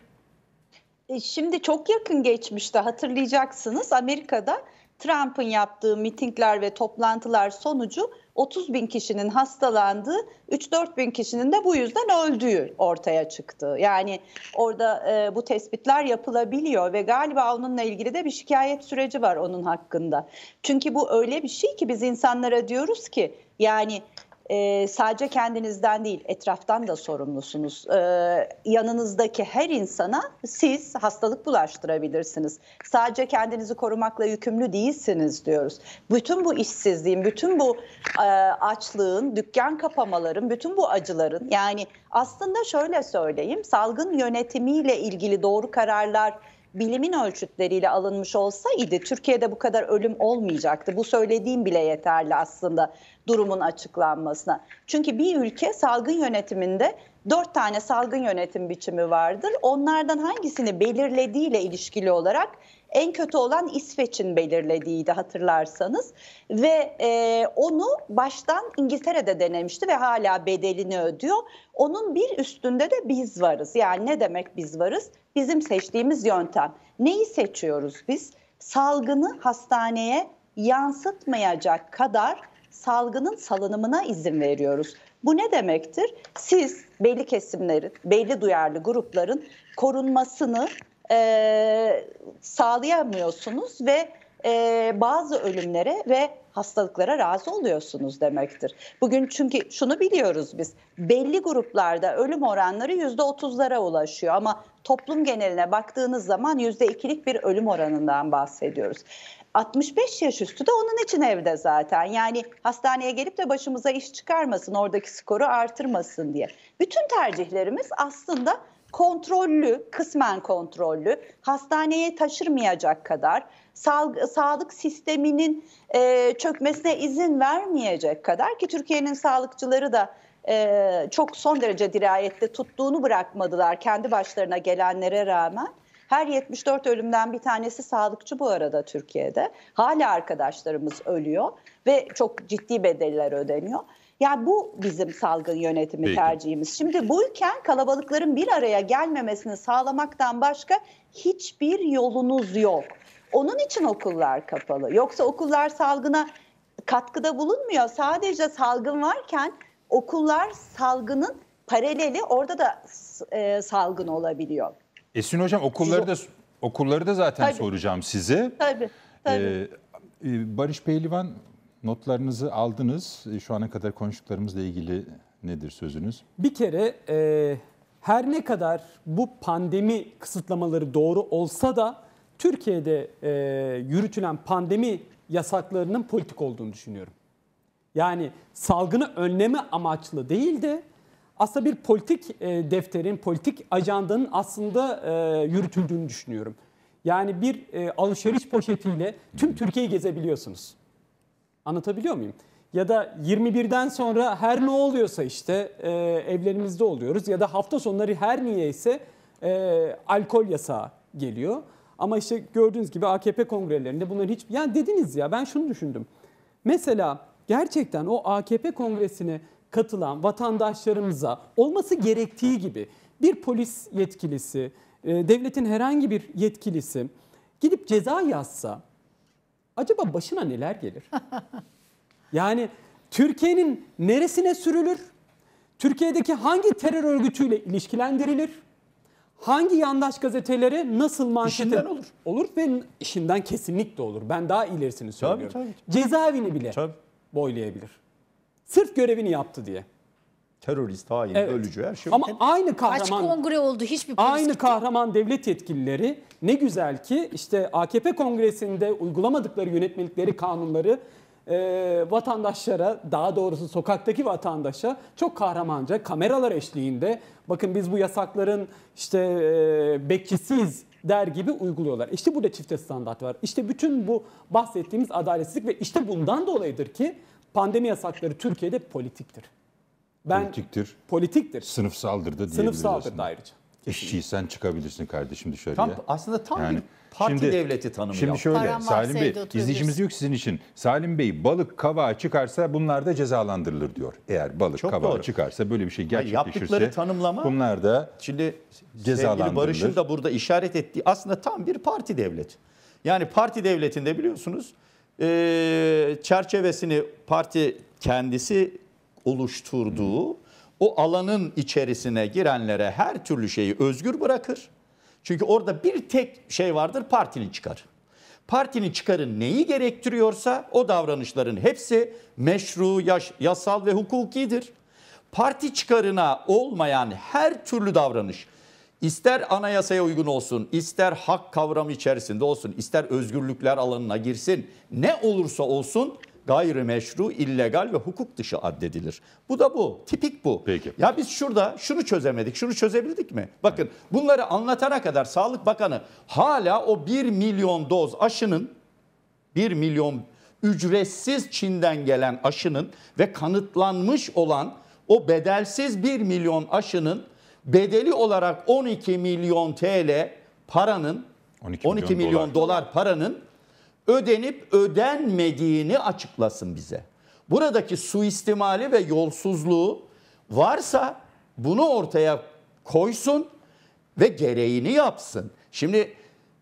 E, Şimdi çok yakın geçmişte hatırlayacaksınız Amerika'da Trump'ın yaptığı mitingler ve toplantılar sonucu 30 bin kişinin hastalandığı, 3-4 bin kişinin de bu yüzden öldüğü ortaya çıktı. Yani orada e, bu tespitler yapılabiliyor ve galiba onunla ilgili de bir şikayet süreci var onun hakkında. Çünkü bu öyle bir şey ki biz insanlara diyoruz ki yani e, sadece kendinizden değil etraftan da sorumlusunuz. E, yanınızdaki her insana siz hastalık bulaştırabilirsiniz. Sadece kendinizi korumakla yükümlü değilsiniz diyoruz. Bütün bu işsizliğin, bütün bu e, açlığın, dükkan kapamaların, bütün bu acıların yani aslında şöyle söyleyeyim salgın yönetimiyle ilgili doğru kararlar bilimin ölçütleriyle alınmış olsaydı Türkiye'de bu kadar ölüm olmayacaktı. Bu söylediğim bile yeterli aslında durumun açıklanmasına. Çünkü bir ülke salgın yönetiminde dört tane salgın yönetim biçimi vardır. Onlardan hangisini belirlediğiyle ilişkili olarak en kötü olan İsveç'in belirlediğiydi hatırlarsanız ve e, onu baştan İngiltere'de denemişti ve hala bedelini ödüyor. Onun bir üstünde de biz varız. Yani ne demek biz varız? Bizim seçtiğimiz yöntem. Neyi seçiyoruz biz? Salgını hastaneye yansıtmayacak kadar salgının salınımına izin veriyoruz. Bu ne demektir? Siz belli kesimlerin, belli duyarlı grupların korunmasını e, sağlayamıyorsunuz ve e, bazı ölümlere ve hastalıklara razı oluyorsunuz demektir. Bugün çünkü şunu biliyoruz biz belli gruplarda ölüm oranları yüzde otuzlara ulaşıyor ama toplum geneline baktığınız zaman yüzde ikilik bir ölüm oranından bahsediyoruz. 65 yaş üstü de onun için evde zaten. Yani hastaneye gelip de başımıza iş çıkarmasın, oradaki skoru artırmasın diye. Bütün tercihlerimiz aslında kontrollü, kısmen kontrollü, hastaneye taşırmayacak kadar, sağ- sağlık sisteminin e, çökmesine izin vermeyecek kadar ki Türkiye'nin sağlıkçıları da e, çok son derece dirayette tuttuğunu bırakmadılar kendi başlarına gelenlere rağmen. Her 74 ölümden bir tanesi sağlıkçı bu arada Türkiye'de. Hala arkadaşlarımız ölüyor ve çok ciddi bedeller ödeniyor. Yani bu bizim salgın yönetimi Peki. tercihimiz. Şimdi buyken kalabalıkların bir araya gelmemesini sağlamaktan başka hiçbir yolunuz yok. Onun için okullar kapalı. Yoksa okullar salgına katkıda bulunmuyor. Sadece salgın varken okullar salgının paraleli orada da e, salgın olabiliyor. Esin hocam okulları da okulları da zaten Tabii. soracağım size. Tabii. tabii. Ee, e, Barış Pehlivan notlarınızı aldınız. E, Şu ana kadar konuştuklarımızla ilgili nedir sözünüz? Bir kere e, her ne kadar bu pandemi kısıtlamaları doğru olsa da Türkiye'de e, yürütülen pandemi yasaklarının politik olduğunu düşünüyorum. Yani salgını önleme amaçlı değil de aslında bir politik e, defterin, politik ajandanın aslında e, yürütüldüğünü düşünüyorum. Yani bir e, alışveriş poşetiyle tüm Türkiye'yi gezebiliyorsunuz. Anlatabiliyor muyum? Ya da 21'den sonra her ne oluyorsa işte e, evlerimizde oluyoruz ya da hafta sonları her niyeyse e, alkol yasağı geliyor. Ama işte gördüğünüz gibi AKP kongrelerinde bunların hiç... Yani dediniz ya ben şunu düşündüm. Mesela gerçekten o AKP kongresine katılan vatandaşlarımıza olması gerektiği gibi bir polis yetkilisi, e, devletin herhangi bir yetkilisi gidip ceza yazsa acaba başına neler gelir? Yani Türkiye'nin neresine sürülür? Türkiye'deki hangi terör örgütüyle ilişkilendirilir? Hangi yandaş gazetelere nasıl manşet İşinden olur. Olur ve işinden kesinlikle olur. Ben daha ilerisini söylüyorum. tabii. Cezaevini bile Tabii. boylayabilir. Sırf görevini yaptı diye. Terörist, hain, Evet. ölücü her şey. Ama aynı Kaç kahraman kongre oldu hiçbir polis Aynı gitti. kahraman devlet yetkilileri ne güzel ki işte AKP kongresinde uygulamadıkları yönetmelikleri, kanunları e, vatandaşlara daha doğrusu sokaktaki vatandaşa çok kahramanca kameralar eşliğinde bakın biz bu yasakların işte e, bekçisiyiz der gibi uyguluyorlar. İşte burada çifte standart var. İşte bütün bu bahsettiğimiz adaletsizlik ve işte bundan dolayıdır ki pandemi yasakları Türkiye'de politiktir. Ben Politiktir. politiktir. Sınıfsaldır da diyebiliriz Sınıfsaldır aslında. da ayrıca. İşçiysen çıkabilirsin kardeşim dışarıya. Tam, aslında tam Yani bir parti şimdi- devleti tanımı Şimdi yaptı. şöyle Paran varsa Salim Bey, izleyicimiz ki sizin için. Salim Bey balık kavağı çıkarsa bunlar da cezalandırılır diyor. Eğer balık Çok kavağı doğru. çıkarsa böyle bir şey gerçekleşirse yaptıkları tanımlama- bunlar da Şimdi Cezalandırılır. Barış'ın da burada işaret ettiği aslında tam bir parti devleti. Yani parti devletinde biliyorsunuz eee, çerçevesini parti kendisi oluşturduğu o alanın içerisine girenlere her türlü şeyi özgür bırakır. Çünkü orada bir tek şey vardır partinin çıkarı. Partinin çıkarı neyi gerektiriyorsa o davranışların hepsi meşru, yaş- yasal ve hukukidir. Parti çıkarına olmayan her türlü davranış ister anayasaya uygun olsun, ister hak kavramı içerisinde olsun, ister özgürlükler alanına girsin, ne olursa olsun gayrimeşru, illegal ve hukuk dışı addedilir. Bu da bu, tipik bu. Peki. Ya biz şurada şunu çözemedik, şunu çözebildik mi? Bakın bunları anlatana kadar Sağlık Bakanı hala o 1 milyon doz aşının 1 milyon ücretsiz Çin'den gelen aşının ve kanıtlanmış olan o bedelsiz 1 milyon aşının bedeli olarak 12 milyon TL paranın 12 12, milyon milyon, dolar. dolar paranın ödenip ödenmediğini açıklasın bize. Buradaki suistimali ve yolsuzluğu varsa bunu ortaya koysun ve gereğini yapsın. Şimdi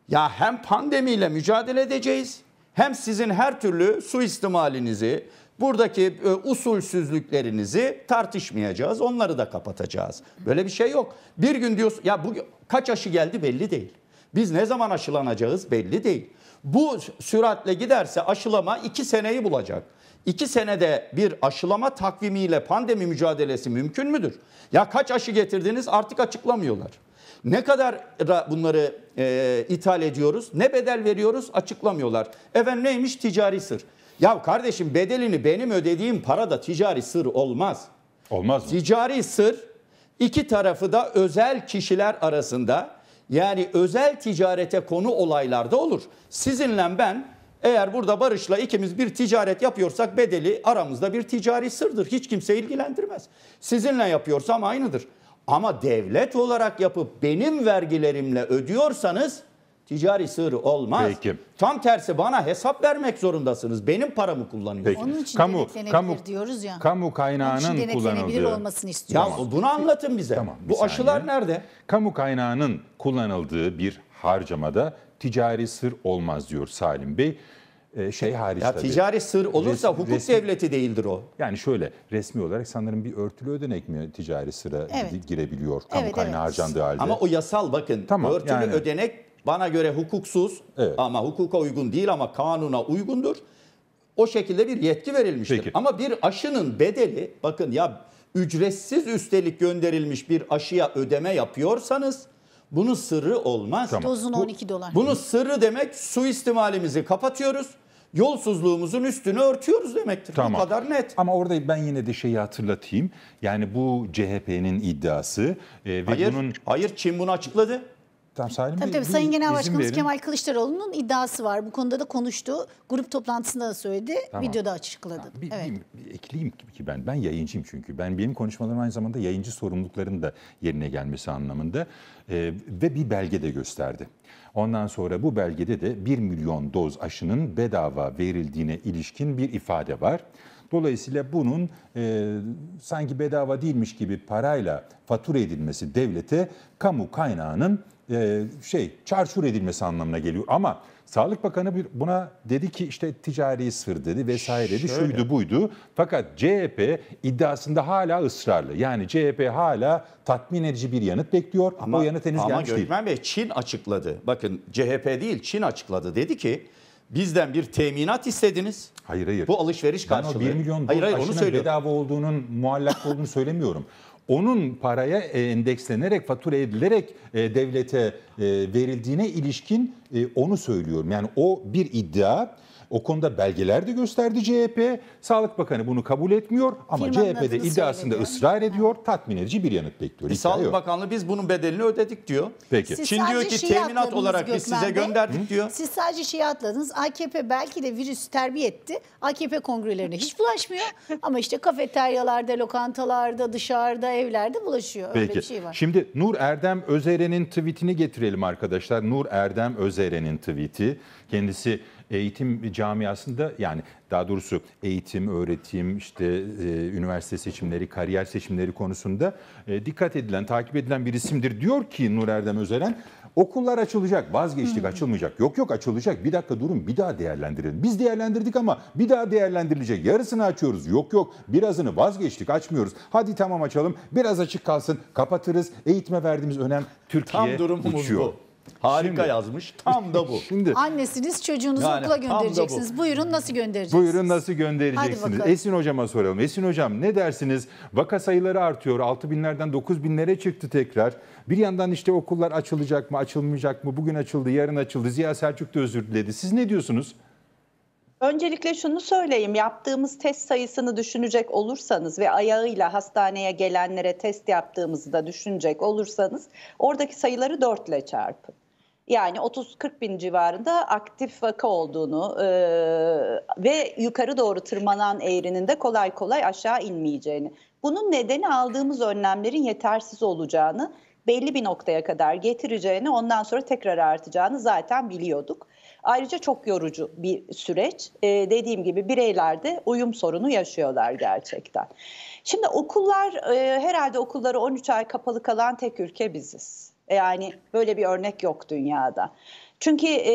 ya hem pandemiyle mücadele edeceğiz hem sizin her türlü suistimalinizi, buradaki e, usulsüzlüklerinizi tartışmayacağız. Onları da kapatacağız. Böyle bir şey yok. Bir gün diyorsun ya bu kaç aşı geldi belli değil. Biz ne zaman aşılanacağız belli değil. Bu süratle giderse aşılama iki seneyi bulacak. İki senede bir aşılama takvimiyle pandemi mücadelesi mümkün müdür? Ya kaç aşı getirdiniz artık açıklamıyorlar. Ne kadar bunları e, ithal ediyoruz, ne bedel veriyoruz açıklamıyorlar. Efendim neymiş ticari sır. Ya kardeşim bedelini benim ödediğim para da ticari sır olmaz. olmaz mı? Ticari sır İki tarafı da özel kişiler arasında yani özel ticarete konu olaylarda olur. Sizinle ben eğer burada Barış'la ikimiz bir ticaret yapıyorsak bedeli aramızda bir ticari sırdır. Hiç kimse ilgilendirmez. Sizinle yapıyorsam aynıdır. Ama devlet olarak yapıp benim vergilerimle ödüyorsanız ticari sır olmaz. Peki. Tam tersi bana hesap vermek zorundasınız. Benim paramı kullanıyorsunuz. Peki. Onun için kamu, kamu, diyoruz ya. Kamu Onun için kaynağının kullanıldığı. olmasını Ya istiyoruz. bunu anlatın bize. Tamam, bir Bu saniye. aşılar nerede? Kamu kaynağının kullanıldığı bir harcamada ticari sır olmaz diyor Salim Bey. Ee, şey hariç Ya tabii. ticari sır olursa Res- hukuk resmi- devleti değildir o. Yani şöyle resmi olarak sanırım bir örtülü ödenek mi ticari sıra Evet. gi- girebiliyor kamu Evet, kaynağı evet. harcandığı halde. Ama o yasal bakın. Tamam, örtülü yani- ödenek bana göre hukuksuz Evet. ama hukuka uygun değil ama kanuna uygundur. O şekilde bir yetki verilmiştir. Peki. Ama bir aşının bedeli bakın ya ücretsiz üstelik gönderilmiş bir aşıya ödeme yapıyorsanız bunun sırrı olmaz. Tamam. Dozunu Bu- 12 dolar. Bunun sırrı demek suistimalimizi kapatıyoruz. Yolsuzluğumuzun üstünü örtüyoruz demektir. Bu kadar net. Ama orada ben yine de şeyi hatırlatayım. Yani bu CHP'nin iddiası e, ve Hayır, bunun hayır Çin bunu açıkladı. Tamam, Salim Tabii Bey, tabii Sayın Genel Başkanımız verin. Kemal Kılıçdaroğlu'nun iddiası var. Bu konuda da konuştu. Grup toplantısında da söyledi. Tamam. Videoda açıkladı. Bir, evet. bir- bir ekleyeyim ki ben ben yayıncıyım çünkü. Ben benim konuşmalarım aynı zamanda yayıncı sorumlulukların da yerine gelmesi anlamında Ee, ve bir belge de gösterdi. Ondan sonra bu belgede de 1 milyon doz aşının bedava verildiğine ilişkin bir ifade var. Dolayısıyla bunun e, sanki bedava değilmiş gibi parayla fatura edilmesi devlete kamu kaynağının e, şey çarçur edilmesi anlamına geliyor. Ama Sağlık Bakanı bir buna dedi ki işte ticari sır dedi vesaire dedi Şöyle. şuydu buydu. Fakat CHP iddiasında hala ısrarlı. Yani CHP hala tatmin edici bir yanıt bekliyor. o yanıt henüz ama gelmiş değil. Gökmen Bey Çin açıkladı. Bakın CHP değil Çin açıkladı. Dedi ki bizden bir teminat istediniz. Hayır hayır. Bu alışveriş Ben karşılığı. o 1 milyon hayır, hayır, onu söylüyorum. bedava olduğunun muallak olduğunu söylemiyorum. Onun paraya e, endekslenerek, fatura edilerek e, devlete e, verildiğine ilişkin onu söylüyorum. Yani o bir iddia. O konuda belgeler de gösterdi CHP. Sağlık Bakanı bunu kabul etmiyor ama Firmanın CHP de adını iddiasında ısrar ediyor. Tatmin edici bir yanıt bekliyor. E, Sağlık yok. Bakanlığı biz bunun bedelini ödedik diyor. Peki. Siz Çin diyor sadece ki şeyi teminat atladınız olarak biz size Bey. gönderdik diyor. Siz sadece şeyi atladınız. AKP belki de virüs terbiye etti. AKP kongrelerine hiç bulaşmıyor. [laughs] Ama işte kafeteryalarda, lokantalarda, dışarıda, evlerde bulaşıyor. Öyle Peki. bir şey var. Şimdi Nur Erdem Özeren'in tweetini getirelim arkadaşlar. Nur Erdem Özeren'in tweeti. Kendisi eğitim camiasında yani daha doğrusu eğitim, öğretim, işte e, üniversite seçimleri, kariyer seçimleri konusunda e, dikkat edilen, takip edilen bir isimdir. Diyor ki Nur Erdem Özeren, okullar açılacak, vazgeçtik açılmayacak. Yok yok açılacak, bir dakika durun bir daha değerlendirelim. Biz değerlendirdik ama bir daha değerlendirilecek. Yarısını açıyoruz. Yok yok birazını vazgeçtik, açmıyoruz. Hadi tamam açalım, biraz açık kalsın, kapatırız. Eğitime verdiğimiz önem Türkiye Tam durumumuz uçuyor. bu. Harika Şimdi- yazmış. Tam da bu. [laughs] Şimdi Annesiniz çocuğunuzu Yani okula tam da bu. göndereceksiniz. Buyurun nasıl göndereceksiniz? Buyurun nasıl Hadi göndereceksiniz? bakalım. Esin hocama soralım. Esin hocam ne dersiniz? Vaka sayıları artıyor. 6 binlerden 9 binlere çıktı tekrar. Bir yandan işte okullar açılacak mı, açılmayacak mı? Bugün açıldı, yarın açıldı. Ziya Selçuk da özür diledi. Siz ne diyorsunuz? Öncelikle şunu söyleyeyim. Yaptığımız test sayısını düşünecek olursanız ve ayağıyla hastaneye gelenlere test yaptığımızı da düşünecek olursanız oradaki sayıları 4 ile çarpın. Yani 30-40 bin civarında aktif vaka olduğunu e, ve yukarı doğru tırmanan eğrinin de kolay kolay aşağı inmeyeceğini. Bunun nedeni aldığımız önlemlerin yetersiz olacağını, belli bir noktaya kadar getireceğini, ondan sonra tekrar artacağını zaten biliyorduk. Ayrıca çok yorucu bir süreç. Ee, dediğim gibi bireyler de uyum sorunu yaşıyorlar gerçekten. Şimdi okullar, e, herhalde okulları 13 ay kapalı kalan tek ülke biziz. Yani böyle bir örnek yok dünyada. Çünkü e,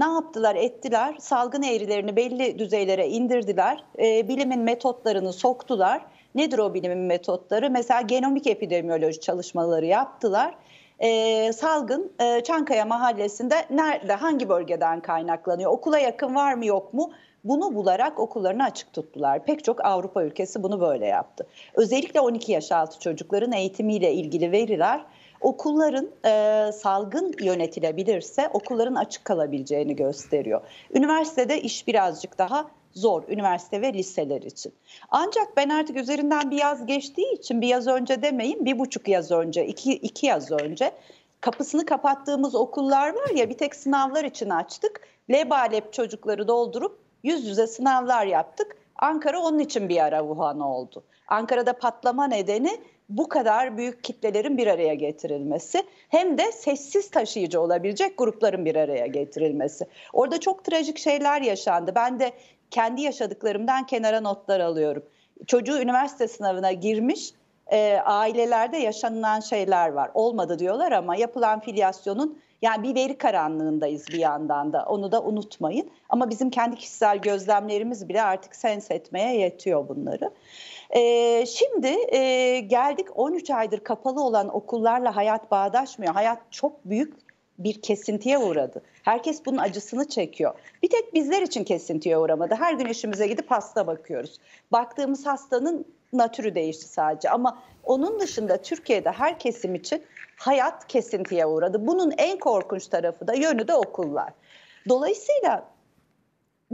ne yaptılar ettiler salgın eğrilerini belli düzeylere indirdiler E, bilimin metotlarını soktular. Nedir o bilimin metotları? Mesela genomik epidemiyoloji çalışmaları yaptılar. E, salgın e, Çankaya Mahallesi'nde nerede hangi bölgeden kaynaklanıyor? Okula yakın var mı yok mu? Bunu bularak okullarını açık tuttular. Pek çok Avrupa ülkesi bunu böyle yaptı. Özellikle 12 yaş altı çocukların eğitimiyle ilgili veriler okulların e, salgın yönetilebilirse okulların açık kalabileceğini gösteriyor. Üniversitede iş birazcık daha zor üniversite ve liseler için. Ancak ben artık üzerinden bir yaz geçtiği için bir yaz önce demeyin bir buçuk yaz önce iki, iki yaz önce kapısını kapattığımız okullar var ya bir tek sınavlar için açtık. Lebalep çocukları doldurup yüz yüze sınavlar yaptık. Ankara onun için bir ara Wuhan oldu. Ankara'da patlama nedeni bu kadar büyük kitlelerin bir araya getirilmesi hem de sessiz taşıyıcı olabilecek grupların bir araya getirilmesi. Orada çok trajik şeyler yaşandı. Ben de kendi yaşadıklarımdan kenara notlar alıyorum. Çocuğu üniversite sınavına girmiş, e, ailelerde yaşanılan şeyler var. Olmadı diyorlar ama yapılan filyasyonun yani bir veri karanlığındayız bir yandan da onu da unutmayın. Ama bizim kendi kişisel gözlemlerimiz bile artık sens etmeye yetiyor bunları. Ee, şimdi e, geldik 13 aydır kapalı olan okullarla hayat bağdaşmıyor. Hayat çok büyük bir kesintiye uğradı. Herkes bunun acısını çekiyor. Bir tek bizler için kesintiye uğramadı. Her gün işimize gidip hasta bakıyoruz. Baktığımız hastanın natürü değişti sadece ama onun dışında Türkiye'de her kesim için hayat kesintiye uğradı. Bunun en korkunç tarafı da yönü de okullar. Dolayısıyla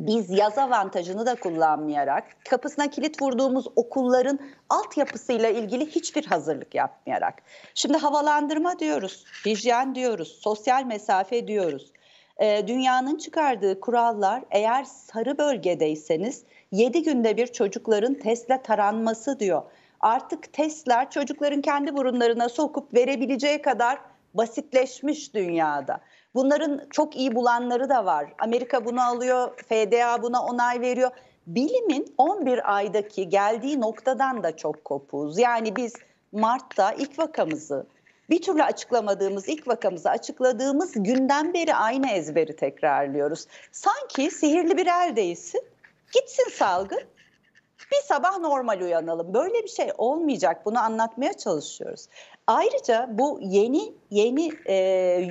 biz yaz avantajını da kullanmayarak, kapısına kilit vurduğumuz okulların altyapısıyla ilgili hiçbir hazırlık yapmayarak. Şimdi havalandırma diyoruz, hijyen diyoruz, sosyal mesafe diyoruz. Ee, dünyanın çıkardığı kurallar eğer sarı bölgedeyseniz 7 günde bir çocukların testle taranması diyor. Artık testler çocukların kendi burunlarına sokup verebileceği kadar basitleşmiş dünyada. Bunların çok iyi bulanları da var. Amerika bunu alıyor, FDA buna onay veriyor. Bilimin 11 aydaki geldiği noktadan da çok kopuz. Yani biz Mart'ta ilk vakamızı bir türlü açıklamadığımız ilk vakamızı açıkladığımız günden beri aynı ezberi tekrarlıyoruz. Sanki sihirli bir el değilsin, gitsin salgın, bir sabah normal uyanalım. Böyle bir şey olmayacak. Bunu anlatmaya çalışıyoruz. Ayrıca bu yeni yeni e,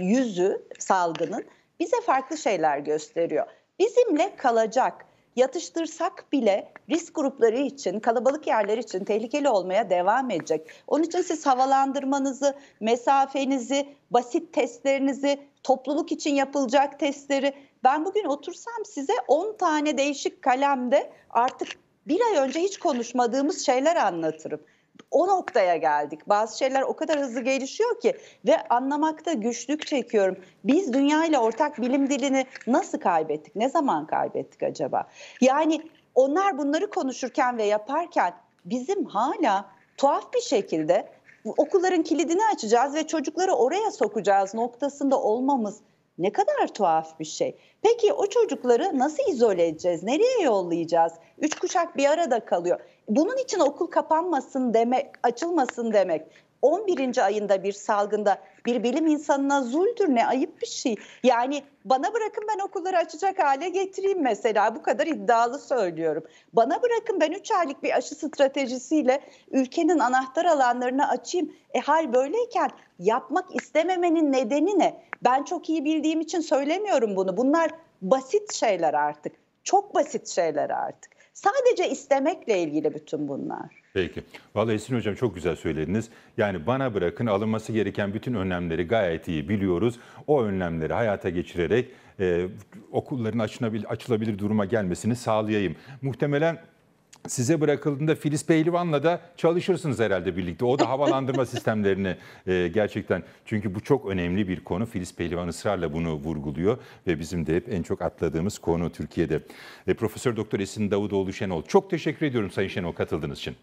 yüzü salgının bize farklı şeyler gösteriyor. Bizimle kalacak. Yatıştırsak bile risk grupları için, kalabalık yerler için tehlikeli olmaya devam edecek. Onun için siz havalandırmanızı, mesafenizi, basit testlerinizi, topluluk için yapılacak testleri ben bugün otursam size 10 tane değişik kalemde artık bir ay önce hiç konuşmadığımız şeyler anlatırım. O noktaya geldik. Bazı şeyler o kadar hızlı gelişiyor ki ve anlamakta güçlük çekiyorum. Biz dünya ile ortak bilim dilini nasıl kaybettik? Ne zaman kaybettik acaba? Yani onlar bunları konuşurken ve yaparken bizim hala tuhaf bir şekilde okulların kilidini açacağız ve çocukları oraya sokacağız noktasında olmamız ne kadar tuhaf bir şey. Peki o çocukları nasıl izole edeceğiz? Nereye yollayacağız? Üç kuşak bir arada kalıyor. Bunun için okul kapanmasın demek, açılmasın demek. 11. ayında bir salgında bir bilim insanına zuldür ne ayıp bir şey. Yani bana bırakın ben okulları açacak hale getireyim mesela bu kadar iddialı söylüyorum. Bana bırakın ben 3 aylık bir aşı stratejisiyle ülkenin anahtar alanlarını açayım. E hal böyleyken yapmak istememenin nedeni ne? Ben çok iyi bildiğim için söylemiyorum bunu. Bunlar basit şeyler artık. Çok basit şeyler artık. Sadece istemekle ilgili bütün bunlar. Peki. Vallahi Esin Hocam çok güzel söylediniz. Yani bana bırakın alınması gereken bütün önlemleri gayet iyi biliyoruz. O önlemleri hayata geçirerek e, okulların açılabilir, açılabilir duruma gelmesini sağlayayım. Muhtemelen size bırakıldığında Filiz Pehlivan'la da çalışırsınız herhalde birlikte. O da [laughs] havalandırma sistemlerini e, gerçekten çünkü bu çok önemli bir konu. Filiz Pehlivan ısrarla bunu vurguluyor ve bizim de hep en çok atladığımız konu Türkiye'de. E, Profesör Doktor Esin Davutoğlu Şenol çok teşekkür ediyorum Sayın Şenol katıldığınız için.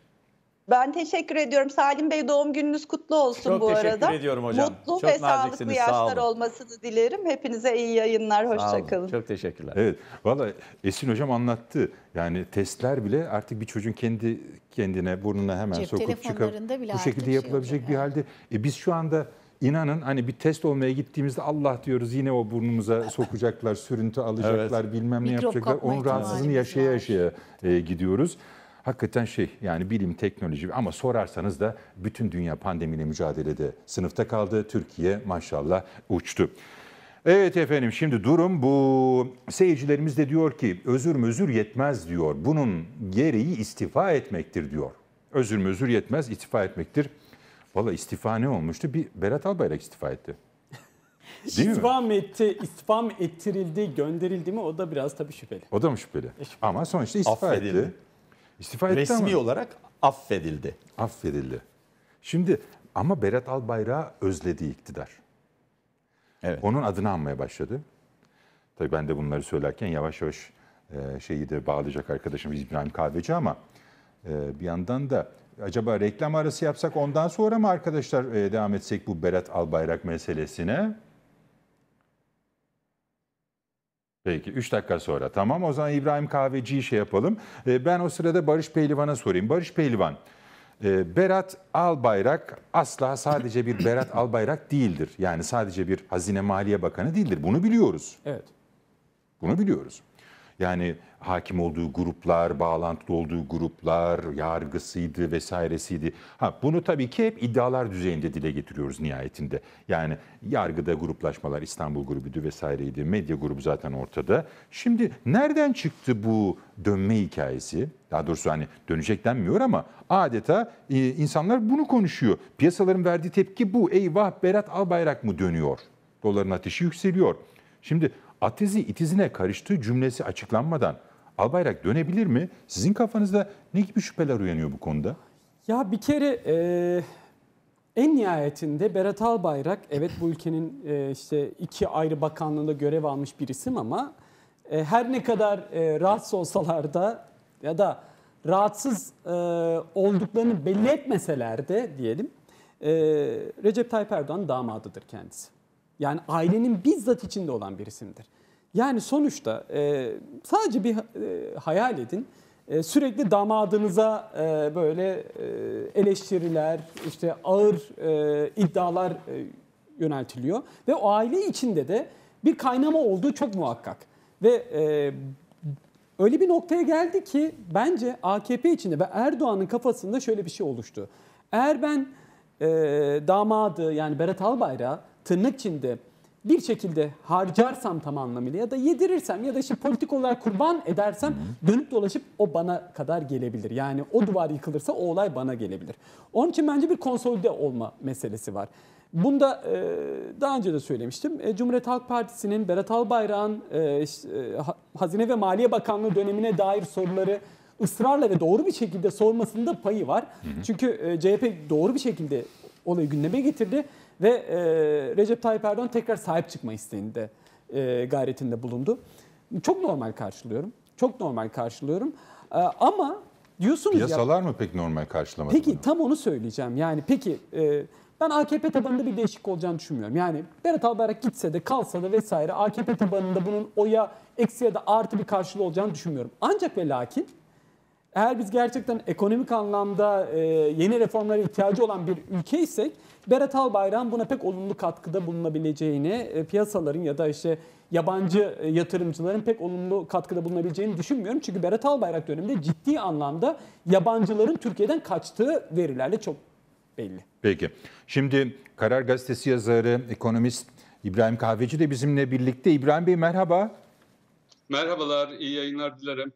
Ben teşekkür ediyorum. Salim Bey doğum gününüz kutlu olsun Çok bu teşekkür arada. ediyorum hocam. Mutlu Çok ve sağlıklı sağ yaşlar olun. olmasını dilerim. Hepinize iyi yayınlar. Sağ olun. Hoşçakalın. Çok teşekkürler. Evet, valla Esin Hocam anlattı. Yani testler bile artık bir çocuğun kendi kendine burnuna hemen Cep sokup çıkıp bu şekilde şey yapılabilecek olacak, bir evet. halde. E biz şu anda inanın hani bir test olmaya gittiğimizde Allah diyoruz yine o burnumuza [laughs] sokacaklar, sürüntü alacaklar, bilmem ne Mikrop yapacaklar. Onun rahatsızlığını yaşaya yaşaya e, gidiyoruz. Hakikaten şey yani bilim, teknoloji ama sorarsanız da bütün dünya pandemiyle mücadelede sınıfta kaldı. Türkiye maşallah uçtu. Evet efendim şimdi durum bu. Seyircilerimiz de diyor ki özür özür yetmez diyor. Bunun gereği istifa etmektir diyor. Özür özür yetmez istifa etmektir. Valla istifa ne olmuştu? Bir Berat Albayrak istifa etti. Değil mi? İstifa mı etti, istifa mı ettirildi, gönderildi mi o da biraz tabii şüpheli. O da mı şüpheli? Ama sonuçta istifa Affedildi. etti. İstifa etti Resmi ama olarak affedildi. affedildi. Şimdi ama Berat Albayrak'ı özledi iktidar. Evet. Onun adını anmaya başladı. Tabii ben de bunları söylerken yavaş yavaş e, şeyi de bağlayacak arkadaşımız İbrahim Kahveci ama e, bir yandan da acaba reklam arası yapsak ondan sonra mı arkadaşlar e, devam etsek bu Berat Albayrak meselesine? Peki 3 dakika sonra tamam o zaman İbrahim Kahveci'yi şey yapalım. E, ben o sırada Barış Pehlivan'a sorayım. Barış Pehlivan, e, Berat Albayrak asla sadece bir Berat [coughs] Albayrak değildir. Yani sadece bir Hazine Maliye Bakanı değildir. Bunu biliyoruz. Evet. Bunu biliyoruz. Yani hakim olduğu gruplar, bağlantılı olduğu gruplar, yargısıydı vesairesiydi. Ha bunu tabii ki hep iddialar düzeyinde dile getiriyoruz nihayetinde. Yani yargıda gruplaşmalar İstanbul grubuydu vesaireydi. Medya grubu zaten ortada. Şimdi nereden çıktı bu dönme hikayesi? Daha doğrusu hani dönecek denmiyor ama adeta e, insanlar bunu konuşuyor. Piyasaların verdiği tepki bu. Eyvah Berat Albayrak mı dönüyor? Doların ateşi yükseliyor. Şimdi atezi itizine karıştığı cümlesi açıklanmadan Albayrak dönebilir mi? Sizin kafanızda ne gibi şüpheler uyanıyor bu konuda? Ya bir kere e, en nihayetinde Berat Albayrak evet bu ülkenin e, işte iki ayrı bakanlığında görev almış bir isim ama e, her ne kadar e, rahatsız olsalar da ya da rahatsız e, olduklarını belli etmeseler de diyelim e, Recep Tayyip Erdoğan damadıdır kendisi. Yani ailenin bizzat içinde olan bir isimdir. Yani sonuçta e, sadece bir e, hayal edin. E, sürekli damadınıza e, böyle e, eleştiriler, işte ağır e, iddialar e, yöneltiliyor. Ve o aile içinde de bir kaynama olduğu çok muhakkak. Ve e, öyle bir noktaya geldi ki bence AKP içinde ve Erdoğan'ın kafasında şöyle bir şey oluştu. Eğer ben e, damadı yani Berat Albayrak'ı tırnak içinde bir şekilde harcarsam tam anlamıyla ya da yedirirsem ya da işte politik olarak kurban edersem dönüp dolaşıp o bana kadar gelebilir. Yani o duvar yıkılırsa o olay bana gelebilir. Onun için bence bir konsolide olma meselesi var. Bunda e, daha önce de söylemiştim. E, Cumhuriyet Halk Partisi'nin Berat Albayrak'ın e, e, Ha- Hazine ve Maliye Bakanlığı dönemine dair soruları ısrarla ve doğru bir şekilde sormasında payı var. Çünkü e, CHP doğru bir şekilde olayı gündeme getirdi ve e, Recep Tayyip Erdoğan tekrar sahip çıkma isteğinde e, gayretinde bulundu. Çok normal karşılıyorum. Çok normal karşılıyorum. E, ama diyorsunuz ya Piyasalar mı pek normal karşılamadı Peki bunu? tam onu söyleyeceğim. Yani peki e, ben AKP tabanında bir değişiklik olacağını düşünmüyorum. Yani Berat Albayrak gitse de kalsa da vesaire AKP tabanında bunun oya eksi ya da artı bir karşılığı olacağını düşünmüyorum. Ancak ve lakin eğer biz gerçekten ekonomik anlamda e, yeni reformlara ihtiyacı olan bir ülkeysek Berat Albayrak'ın buna pek olumlu katkıda bulunabileceğini, e, piyasaların ya da işte yabancı e, yatırımcıların pek olumlu katkıda bulunabileceğini düşünmüyorum. Çünkü Berat Albayrak döneminde ciddi anlamda yabancıların Türkiye'den kaçtığı verilerle çok belli. Peki. Şimdi Karar Gazetesi yazarı, ekonomist İbrahim Kahveci de bizimle birlikte. İbrahim Bey merhaba. Merhabalar, iyi yayınlar dilerim.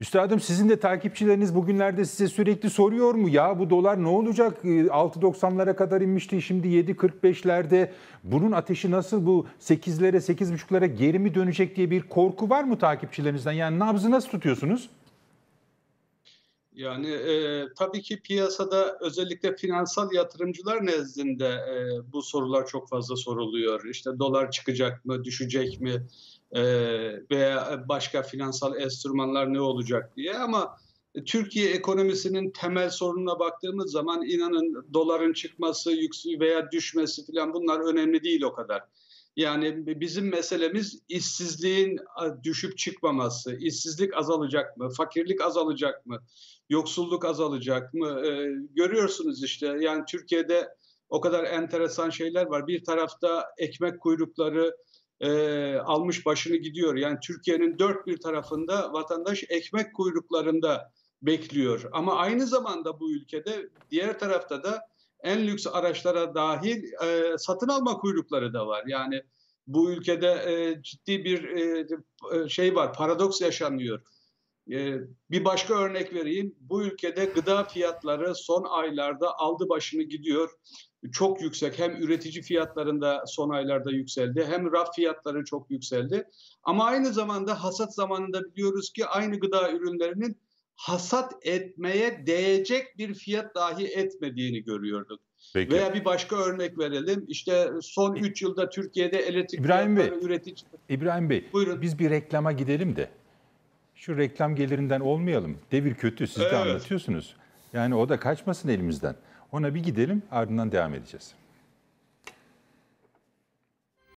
Üstadım sizin de takipçileriniz bugünlerde size sürekli soruyor mu? Ya bu dolar ne olacak? Ee, 6.90'lara kadar inmişti şimdi 7.45'lerde. Bunun ateşi nasıl bu 8'lere 8.5'lara geri mi dönecek diye bir korku var mı takipçilerinizden? Yani nabzı nasıl tutuyorsunuz? Yani e, tabii ki piyasada özellikle finansal yatırımcılar nezdinde e, bu sorular çok fazla soruluyor. İşte dolar çıkacak mı, düşecek mi e, veya başka finansal enstrümanlar ne olacak diye ama Türkiye ekonomisinin temel sorununa baktığımız zaman inanın doların çıkması veya düşmesi falan bunlar önemli değil o kadar. Yani bizim meselemiz işsizliğin düşüp çıkmaması, işsizlik azalacak mı, fakirlik azalacak mı, yoksulluk azalacak mı? Ee, görüyorsunuz işte yani Türkiye'de o kadar enteresan şeyler var. Bir tarafta ekmek kuyrukları e, almış başını gidiyor. Yani Türkiye'nin dört bir tarafında vatandaş ekmek kuyruklarında bekliyor. Ama aynı zamanda bu ülkede diğer tarafta da en lüks araçlara dahil e, satın alma kuyrukları da var. Yani bu ülkede e, ciddi bir e, şey var, paradoks yaşanıyor. Ee, bir başka örnek vereyim. Bu ülkede gıda fiyatları son aylarda aldı başını gidiyor. Çok yüksek. Hem üretici fiyatlarında son aylarda yükseldi hem raf fiyatları çok yükseldi. Ama aynı zamanda hasat zamanında biliyoruz ki aynı gıda ürünlerinin hasat etmeye değecek bir fiyat dahi etmediğini görüyorduk. Peki. Veya bir başka örnek verelim. İşte son 3 yılda Türkiye'de elektrik İbrahim Bey. üretici İbrahim Bey, Buyurun. biz bir reklama gidelim de şu reklam gelirinden olmayalım. Devir kötü, siz de Evet. anlatıyorsunuz. Yani o da kaçmasın elimizden. Ona bir gidelim, ardından devam edeceğiz.